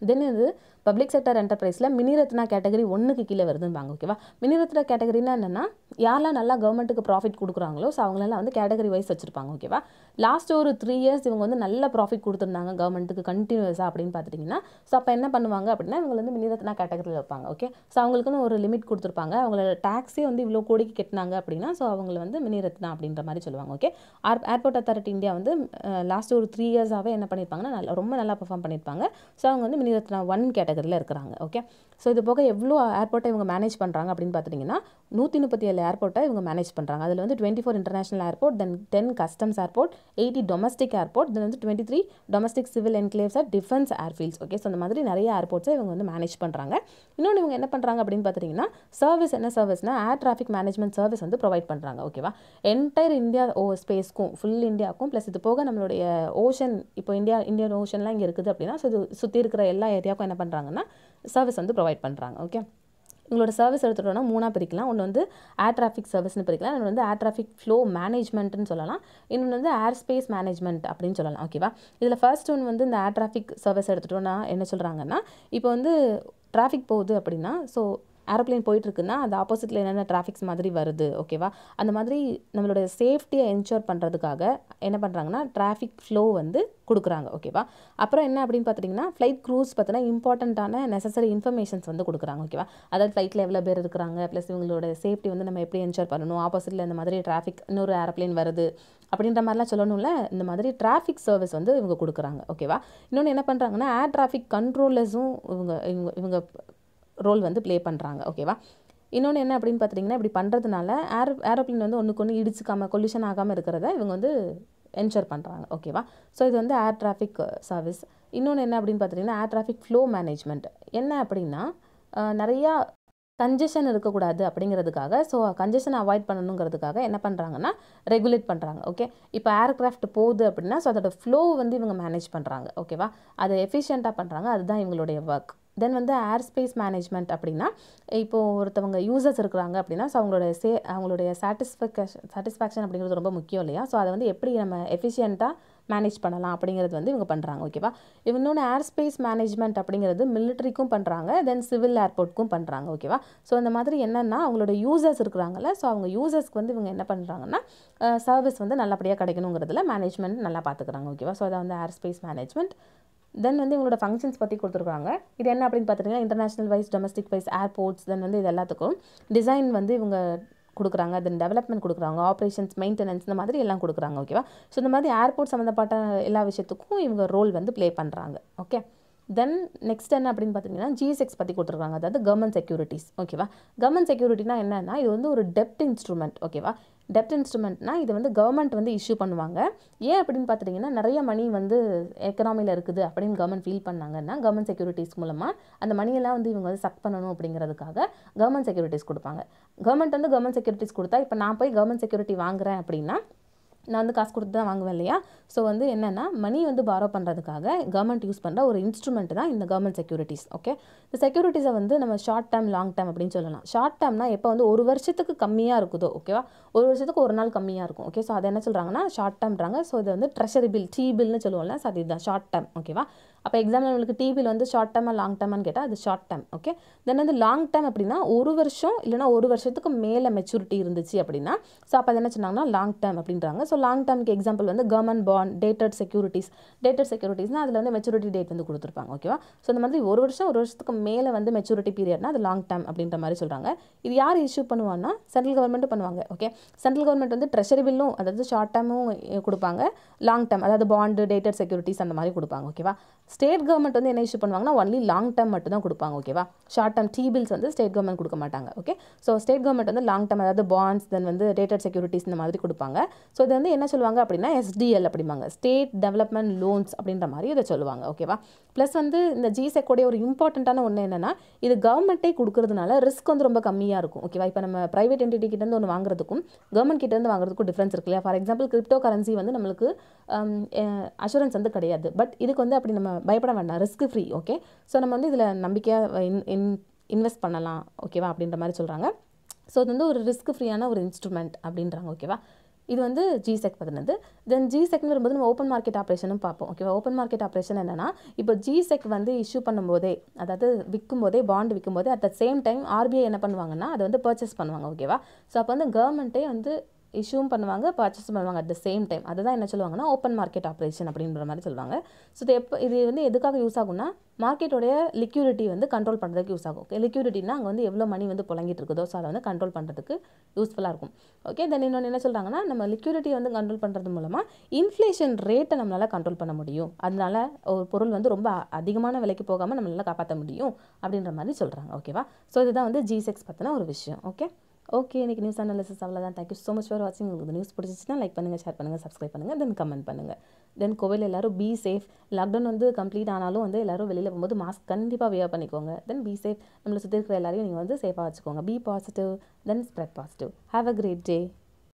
Speaker 1: தென் இது பப்ளிக் செக்டர் என்டர்பிரைஸில் மினிரத்னா கேட்டகரி ஒன்றுக்கு கீழே வருதும்பாங்க ஓகேவா மினிரத்னா கேட்டகரினா என்னென்னா யாரெல்லாம் நல்லா கவர்மெண்ட்டுக்கு ப்ராஃபிட் கொடுக்குறாங்களோ ஸோ அவங்களெல்லாம் வந்து கேட்டகரி வைஸ் வச்சுருப்பாங்க ஓகேவா லாஸ்ட் ஒரு த்ரீ இயர்ஸ் இவங்க வந்து நல்ல ப்ராஃபிட் கொடுத்துருந்தாங்க கவர்மெண்ட்டுக்கு கண்டினியூஸாக அப்படின்னு பார்த்துட்டிங்கன்னா ஸோ அப்போ என்ன பண்ணுவாங்க அப்படின்னா இவங்க வந்து மினிரத்னா கேட்டகரியில் வைப்பாங்க ஓகே ஸோ அவங்களுக்குன்னு ஒரு லிமிட் கொடுத்துருப்பாங்க. அவங்களோட டேக்ஸே வந்து இவ்வளோ கோடிக்கு கட்டினாங்க அப்படின்னா ஸோ அவங்கள வந்து மினிரத்னா அப்படின்ற மாதிரி சொல்லுவாங்க okay our airport authority India வந்து லாஸ்ட் ஒரு த்ரீ இயர்ஸாகவே என்ன பண்ணியிருப்பாங்கன்னா நல்லா ரொம்ப நல்லா பெர்ஃபார்ம் பண்ணியிருப்பாங்க ஸோ அவங்க வந்து மினிரத்னா ஒன் கேட்டகரியில் இருக்கிறாங்க ஓகே ஸோ இது போக எவ்வளோ ஏர்போர்ட்டை இவங்க மேனேஜ் பண்ணுறாங்க அப்படின்னு பார்த்துட்டிங்கன்னா நூற்றி முப்பத்தி ஏழு ஏர்போர்ட்டை இவங்க மேனேஜ் பண்ணுறாங்க அதில் வந்து twenty four international airport then ten customs airport eighty domestic airport then வந்து twenty three domestic civil enclaves at defence airfields okay so அந்த மாதிரி நிறைய ஏர்போர்ட்ஸை இவங்க வந்து மேனேஜ் பண்ணுறாங்க இன்னொன்று இவங்க என்ன பண்ணுறாங்க அப்படின்னு பார்த்துட்டிங்கன்னா சர்வீஸ் என்ன சர்வீஸ்னா ஏர் டிராஃபிக் மேனேஜ்மெண்ட் சர்வீஸ் வந்து ப்ரொவைட் பண்ணுறாங்க ஓகேவா என்டையர் இந்தியா ஓ ஸ்பேஸ்க்கும் ஃபுல் இந்தியாவுக்கும் ப்ளஸ் இது போக நம்மளுடைய ஓஷன் இப்போ இந்தியா இந்தியன் ஓஷன்லாம் இங்கே இருக்குது அப்படின்னா ஸோ இது சுற்றி இருக்கிற எல்லா ஏரியாவுக்கும் என்ன பண்ணுறாங்கன்னா சர்வீஸ் வந்து ப்ரொவைட் பண்ணுறாங்க ஓகே உங்களோட சர்வீஸ் எடுத்துட்டோம்னா மூணாக பிரிக்கலாம். ஒன்று வந்து ஏர் டிராஃபிக் சர்வீஸ்னு பிரிக்கலாம். இன்னொன்று வந்து ஏர் டிராஃபிக் ஃப்ளோ மேனேஜ்மெண்ட்னு சொல்லலாம். இன்னொன்று வந்து ஏர் ஸ்பேஸ் மேனேஜ்மெண்ட் அப்படின்னு சொல்லலாம் ஓகேவா இதில் ஃபர்ஸ்ட் ஒன் வந்து இந்த ஏர் டிராஃபிக் சர்வீஸ் எடுத்துட்டோம்னா என்ன சொல்கிறாங்கன்னா இப்போ வந்து டிராஃபிக் போகுது அப்படின்னா ஸோ ஏரோப்ளைன் போயிட்டுருக்குன்னா அது ஆப்போசிட்டில் என்னென்ன டிராஃபிக்ஸ் மாதிரி வருது ஓகேவா அந்த மாதிரி நம்மளோட சேஃப்டியை என்ஷோர் பண்ணுறதுக்காக என்ன பண்ணுறாங்கன்னா டிராஃபிக் ஃப்ளோ வந்து கொடுக்குறாங்க ஓகேவா அப்புறம் என்ன அப்படின்னு பார்த்துட்டிங்கன்னா ஃப்ளைட் க்ரூஸ் பார்த்தீங்கன்னா இம்பார்ட்டண்ட்டான நெசசரி இன்ஃபர்மேஷன்ஸ் வந்து கொடுக்குறாங்க ஓகேவா அதாவது ஃப்ளைட்டில் எவ்வளோ பேர் இருக்கிறாங்க ப்ளஸ் இவங்களோட சேஃப்டி வந்து நம்ம எப்படி என்ஷோர் பண்ணணும் ஆப்போசிட்டில் இந்த மாதிரி டிராஃபிக் இன்னொரு ஏரோப்ளைன் வருது அப்படின்ற மாதிரிலாம் சொல்லணும்ல இந்த மாதிரி டிராஃபிக் சர்வீஸ் வந்து இவங்க கொடுக்குறாங்க ஓகேவா இன்னொன்று என்ன பண்ணுறாங்கன்னா ஏர் டிராஃபிக் கண்ட்ரோலர்ஸும் இவங்க இவங்க இவங்க ரோல் வந்து ப்ளே பண்ணுறாங்க ஓகேவா இன்னொன்று என்ன அப்படின்னு பார்த்துட்டிங்கன்னா இப்படி பண்ணுறதுனால ஏர் ஏரோப்ளேன் வந்து ஒன்றுக்கு ஒன்று இடிச்சுக்காமல் கொல்யூஷன் ஆகாமல் இருக்கிறத இவங்க வந்து என்ஷர் பண்ணுறாங்க ஓகேவா ஸோ இது வந்து ஏர் டிராஃபிக் சர்வீஸ் இன்னொன்று என்ன அப்படின்னு பார்த்துட்டிங்கன்னா ஏர் டிராஃபிக் ஃப்ளோ மேனேஜ்மெண்ட் என்ன அப்படின்னா நிறையா கன்ஜெஷன் இருக்கக்கூடாது அப்படிங்கிறதுக்காக ஸோ கன்ஜெஷனை அவாய்ட் பண்ணணுங்கிறதுக்காக என்ன பண்ணுறாங்கன்னா ரெகுலேட் பண்ணுறாங்க ஓகே இப்போ ஏர்கிராஃப்ட் போகுது அப்படின்னா ஸோ அதோட ஃப்ளோ வந்து இவங்க மேனேஜ் பண்ணுறாங்க ஓகேவா அதை எஃபிஷியண்ட்டாக பண்ணுறாங்க அதுதான் இவங்களுடைய ஒர்க் தென் வந்து ஏர் ஸ்பேஸ் மேனேஜ்மெண்ட் அப்படின்னா இப்போது ஒருத்தவங்க யூசர்ஸ் இருக்கிறாங்க அப்படின்னா ஸோ அவங்களோட சே அவங்களுடைய சாட்டிஸ்ஃபேக்ஷன் சாட்டிஸ்ஃபேக்ஷன் அப்படிங்கிறது ரொம்ப முக்கியம் இல்லையா? ஸோ அதை வந்து எப்படி நம்ம எஃபிஷியண்ட்டாக மேனேஜ் பண்ணலாம் அப்படிங்கிறது வந்து இவங்க பண்ணுறாங்க ஓகேவா இன்னொன்று ஏர் ஸ்பேஸ் மேனேஜ்மெண்ட் அப்படிங்கிறது மிலிட்ரிக்கும் பண்ணுறாங்க தென் சிவில் ஏர்போர்ட்க்கும் பண்ணுறாங்க ஓகேவா ஸோ அந்த மாதிரி என்னென்னா அவங்களோட யூசர்ஸ் இருக்கிறாங்கல்ல ஸோ அவங்க யூசர்ஸ்க்கு வந்து இவங்க என்ன பண்ணுறாங்கன்னா சர்வீஸ் வந்து நல்லபடியாக கிடைக்கணுங்கிறதுல மேனேஜ்மெண்ட் நல்லா பார்த்துக்குறாங்க ஓகேவா ஸோ அதை வந்து ஏர் ஸ்பேஸ் மேனேஜ்மெண்ட் தென் வந்து இவங்களோட ஃபங்க்ஷன்ஸ் பற்றி கொடுத்துருக்காங்க. இது என்ன அப்படின்னு பார்த்துட்டிங்கன்னா international wise domestic wise airports then வந்து இது எல்லாத்துக்கும் டிசைன் வந்து இவங்க கொடுக்குறாங்க. தென் டெவலப்மெண்ட் கொடுக்குறாங்க. ஆப்ரேஷன்ஸ் மெயின்டெனன்ஸ் இந்த மாதிரி எல்லாம் கொடுக்குறாங்க ஓகேவா ஸோ இந்த மாதிரி ஏர்போர்ட் சம்மந்தப்பட்ட எல்லா விஷயத்துக்கும் இவங்க ரோல் வந்து ப்ளே பண்ணுறாங்க ஓகே தென் நெக்ஸ்ட் என்ன அப்படின்னு பார்த்தீங்கன்னா ஜிஎஸ்எக்ஸ் பற்றி கொடுத்துருக்காங்க. அதாவது கவர்மெண்ட் செக்யூரிட்டிஸ் ஓகேவா கவர்மெண்ட் செக்யூரிட்டினா என்னன்னா இது வந்து ஒரு டெப்ட் இன்ஸ்ட்ருமெண்ட் ஓகேவா டெப்ட் இன்ஸ்ட்ருமெண்ட்னா இது வந்து கவர்மெண்ட் வந்து இஷ்யூ பண்ணுவாங்க. ஏன் அப்படின்னு பார்த்துட்டிங்கன்னா நிறைய மணி வந்து எக்கனாமியில் இருக்குது அப்படின்னு கவர்மெண்ட் ஃபீல் பண்ணாங்கன்னா கவர்மெண்ட் செக்யூரிட்டிஸ் மூலமாக அந்த மணியெல்லாம் வந்து இவங்க வந்து சக் பண்ணணும் அப்படிங்கிறதுக்காக கவர்மெண்ட் செக்யூரிட்டிஸ் கொடுப்பாங்க. கவர்மெண்ட் வந்து கவர்மெண்ட் செக்யூரிட்டிஸ் கொடுத்தா இப்போ நான் போய் கவர்மெண்ட் செக்யூரிட்டி வாங்குறேன் அப்படின்னா நான் வந்து காசு கொடுத்து தான் வாங்குவேன் இல்லையா? ஸோ வந்து என்னென்னா மணி வந்து பாரோ பண்ணுறதுக்காக கவர்மெண்ட் யூஸ் பண்ணுற ஒரு இன்ஸ்ட்ருமெண்ட் தான் இந்த கவர்மெண்ட் செக்யூரிட்டிஸ் ஓகே இந்த செக்யூரிட்டிஸை வந்து நம்ம ஷார்ட் டேர்ம் லாங் டேர்ம் அப்படின்னு சொல்லலாம். ஷார்ட் டேர்ம்னா எப்போ வந்து ஒரு வருஷத்துக்கு கம்மியாக இருக்குதோ ஓகேவா ஒரு வருஷத்துக்கு ஒரு நாள் கம்மியாக இருக்கும் ஓகே ஸோ அதை என்ன சொல்கிறாங்கன்னா ஷார்ட் டேர்ம்ன்றாங்க ஸோ இது வந்து ட்ரெஷரி பில் டி பில்னு சொல்லுவோம்ல ஸோ அது இதுதான் ஷார்ட் டேர்ம் ஓகேவா அப்போ எக்ஸாம்பிள் நம்மளுக்கு டிவியில் வந்து ஷார்ட் டேர்மா லாங் டேர்மான்னு கேட்டால் அது ஷார்ட் டேர்ம் ஓகே தென் வந்து லாங் டேர்ம் அப்படின்னா ஒரு வருஷம் இல்லைனா ஒரு வருஷத்துக்கு மேலே மெச்சூரிட்டி இருந்துச்சு அப்படின்னா ஸோ அப்போ அது என்ன சொன்னாங்கன்னா லாங் டேர்ம் அப்படின்றாங்க. ஸோ லாங் டேர்ம்க்கு எக்ஸாம்பிள் வந்து government bond dated securities dated செக்யூரிட்டிஸ்னால் அதில் வந்து மெச்சூரிட்டி டேட் வந்து கொடுத்துருப்பாங்க ஓகேவா ஸோ இந்த மாதிரி ஒரு வருஷம் ஒரு வருஷத்துக்கு மேலே வந்து மெச்சூரிட்டி பீரியட்னா அது லாங் டேர்ம் அப்படின்ற மாதிரி சொல்கிறாங்க இது யார் இஷ்யூ பண்ணுவான்னா சென்ட்ரல் கவர்மெண்ட்டும் பண்ணுவாங்க ஓகே சென்ட்ரல் கவர்மெண்ட் வந்து ட்ரெஷரி பில்லும் அதாவது ஷார்ட் டேர்மும் கொடுப்பாங்க. லாங் டேர்ம் அதாவது பாண்டு டேட்டட் செக்யூரிட்டிஸ் அந்த மாதிரி கொடுப்பாங்க ஓகேவா ஸ்டேட் கவர்மெண்ட் வந்து என்ன இஷ்யூ பண்ணுவாங்கன்னா ஒன்லி லாங் டேர்ம் மட்டும் தான் கொடுப்பாங்க ஓகேவா ஷார்ட் டேர்ம் டி பில்ஸ் வந்து ஸ்டேட் கவர்மெண்ட் கொடுக்க மாட்டாங்க ஓகே ஸோ ஸ்டேட் கவர்மெண்ட் வந்து லாங் டேர்ம் அதாவது பாண்ட்ஸ் தென் வந்து ரேட்டட் செக்யூரிட்டிஸ் இந்த மாதிரி கொடுப்பாங்க. ஸோ இது வந்து என்ன சொல்லுவாங்க அப்படின்னா எஸ்டிஎல் அப்படிம்பாங்க. ஸ்டேட் டெவலப்மெண்ட் லோன்ஸ் அப்படின்ற மாதிரி இதை சொல்லுவாங்க ஓகேவா ப்ளஸ் வந்து இந்த ஜிசெக்கோடைய ஒரு இம்பார்ட்டண்ட்டான ஒன்று என்னென்னா இது கவர்மெண்ட்டே கொடுக்கறதுனால ரிஸ்க் வந்து ரொம்ப கம்மியாக இருக்கும் ஓகேவா இப்போ நம்ம ப்ரைவேட் என்டிட்டி கிட்டேருந்து ஒன்று வாங்குறதுக்கும் கவர்மெண்ட் கிட்டேருந்து வாங்குறதுக்கும் டிஃப்ரென்ஸ் இருக்கு இல்லையா? ஃபார் எக்ஸாம்பிள் கிரிப்டோ கரன்சி வந்து நம்மளுக்கு um, அஷூரன்ஸ் வந்து கிடையாது. பட் இதுக்கு வந்து அப்படி நம்ம பயப்பட வேண்டாம். ரிஸ்க் ஃப்ரீ ஓகே ஸோ நம்ம வந்து இதில் நம்பிக்கையாக இன் இன் இன்வெஸ்ட் பண்ணலாம் ஓகேவா அப்படின்ற மாதிரி சொல்கிறாங்க ஸோ இது வந்து ஒரு ரிஸ்க் ஃப்ரீயான ஒரு இன்ஸ்ட்ருமெண்ட் அப்படின்றாங்க ஓகேவா இது வந்து ஜிசெக் பதினது தென் ஜிசெக்னு வரும்போது நம்ம ஓப்பன் மார்க்கெட் ஆப்ரேஷனும் பார்ப்போம் ஓகேவா ஓப்பன் மார்க்கெட் ஆப்ரேஷன் என்னன்னா இப்போ ஜிசெக் வந்து இஷ்யூ பண்ணும்போதே அதாவது விற்கும் போதே பாண்ட் விற்கும் போதே at the same time RBI என்ன பண்ணுவாங்கன்னா அதை வந்து பர்ச்சேஸ் பண்ணுவாங்க ஓகேவா ஸோ அப்போ வந்து கவர்மெண்ட்டே வந்து இஷ்யூவும் பண்ணுவாங்க பர்ச்சேஸ் பண்ணுவாங்க. அட் த சேம் டைம் அதுதான் என்ன சொல்லுவாங்கன்னா ஓப்பன் மார்க்கெட் ஆப்ரேஷன் அப்படின்ற மாதிரி சொல்லுவாங்க. ஸோ இது எப்போ இது வந்து எதுக்காக யூஸ் ஆகும்னா மார்க்கெட்டோடைய லிக்யூரிட்டி வந்து கண்ட்ரோல் பண்ணுறதுக்கு யூஸ் ஆகும். ஓகே லிக்யூரிட்டினா அங்கே வந்து எவ்வளோ மணி வந்து புழங்கிட்டு இருக்குதோ ஸோ அதை வந்து கண்ட்ரோல் பண்ணுறதுக்கு யூஸ்ஃபுல்லாக இருக்கும். ஓகே தென் இன்னொன்று என்ன சொல்கிறாங்கன்னா நம்ம லிக்யூரிட்டியை வந்து கண்ட்ரோல் பண்ணுறது மூலமாக இன்ஃப்ளேஷன் ரேட்டை நம்மளால் கண்ட்ரோல் பண்ண முடியும். அதனால ஒரு பொருள் வந்து ரொம்ப அதிகமான விலைக்கு போகாமல் நம்மளால் காப்பாற்ற முடியும் அப்படின்ற மாதிரி சொல்கிறாங்க ஓகேவா ஸோ இதுதான் வந்து ஜிசெக்ஸ் பற்றின ஒரு விஷயம். ஓகே ஓகே இன்றைக்கி நியூஸ் அனாலிசிஸ் அவ்வளோதான் thank you so much for வாட்சிங் உங்களுக்கு நியூஸ் பிடிச்சிச்சின்னா லைக் பண்ணுங்கள் ஷேர் பண்ணுங்கள் சப்ஸ்கிரைப் பண்ணுங்கள் தென் கமெண்ட் பண்ணுங்கள் தென் கோவில் எல்லாரும் பி சேஃப் லாக்டவுன் வந்து கம்ப்ளீட் ஆனாலும் வந்து எல்லாரும் வெளியில் போகும்போது மாஸ்க் கண்டிப்பாக வியர் பண்ணிக்கோங்க. தென் பி சேஃப் நம்மளை சுற்றி இருக்கிற எல்லாரையும் நீங்கள் வந்து சேஃபாக வச்சுக்கோங்க. Be positive then spread positive have a great day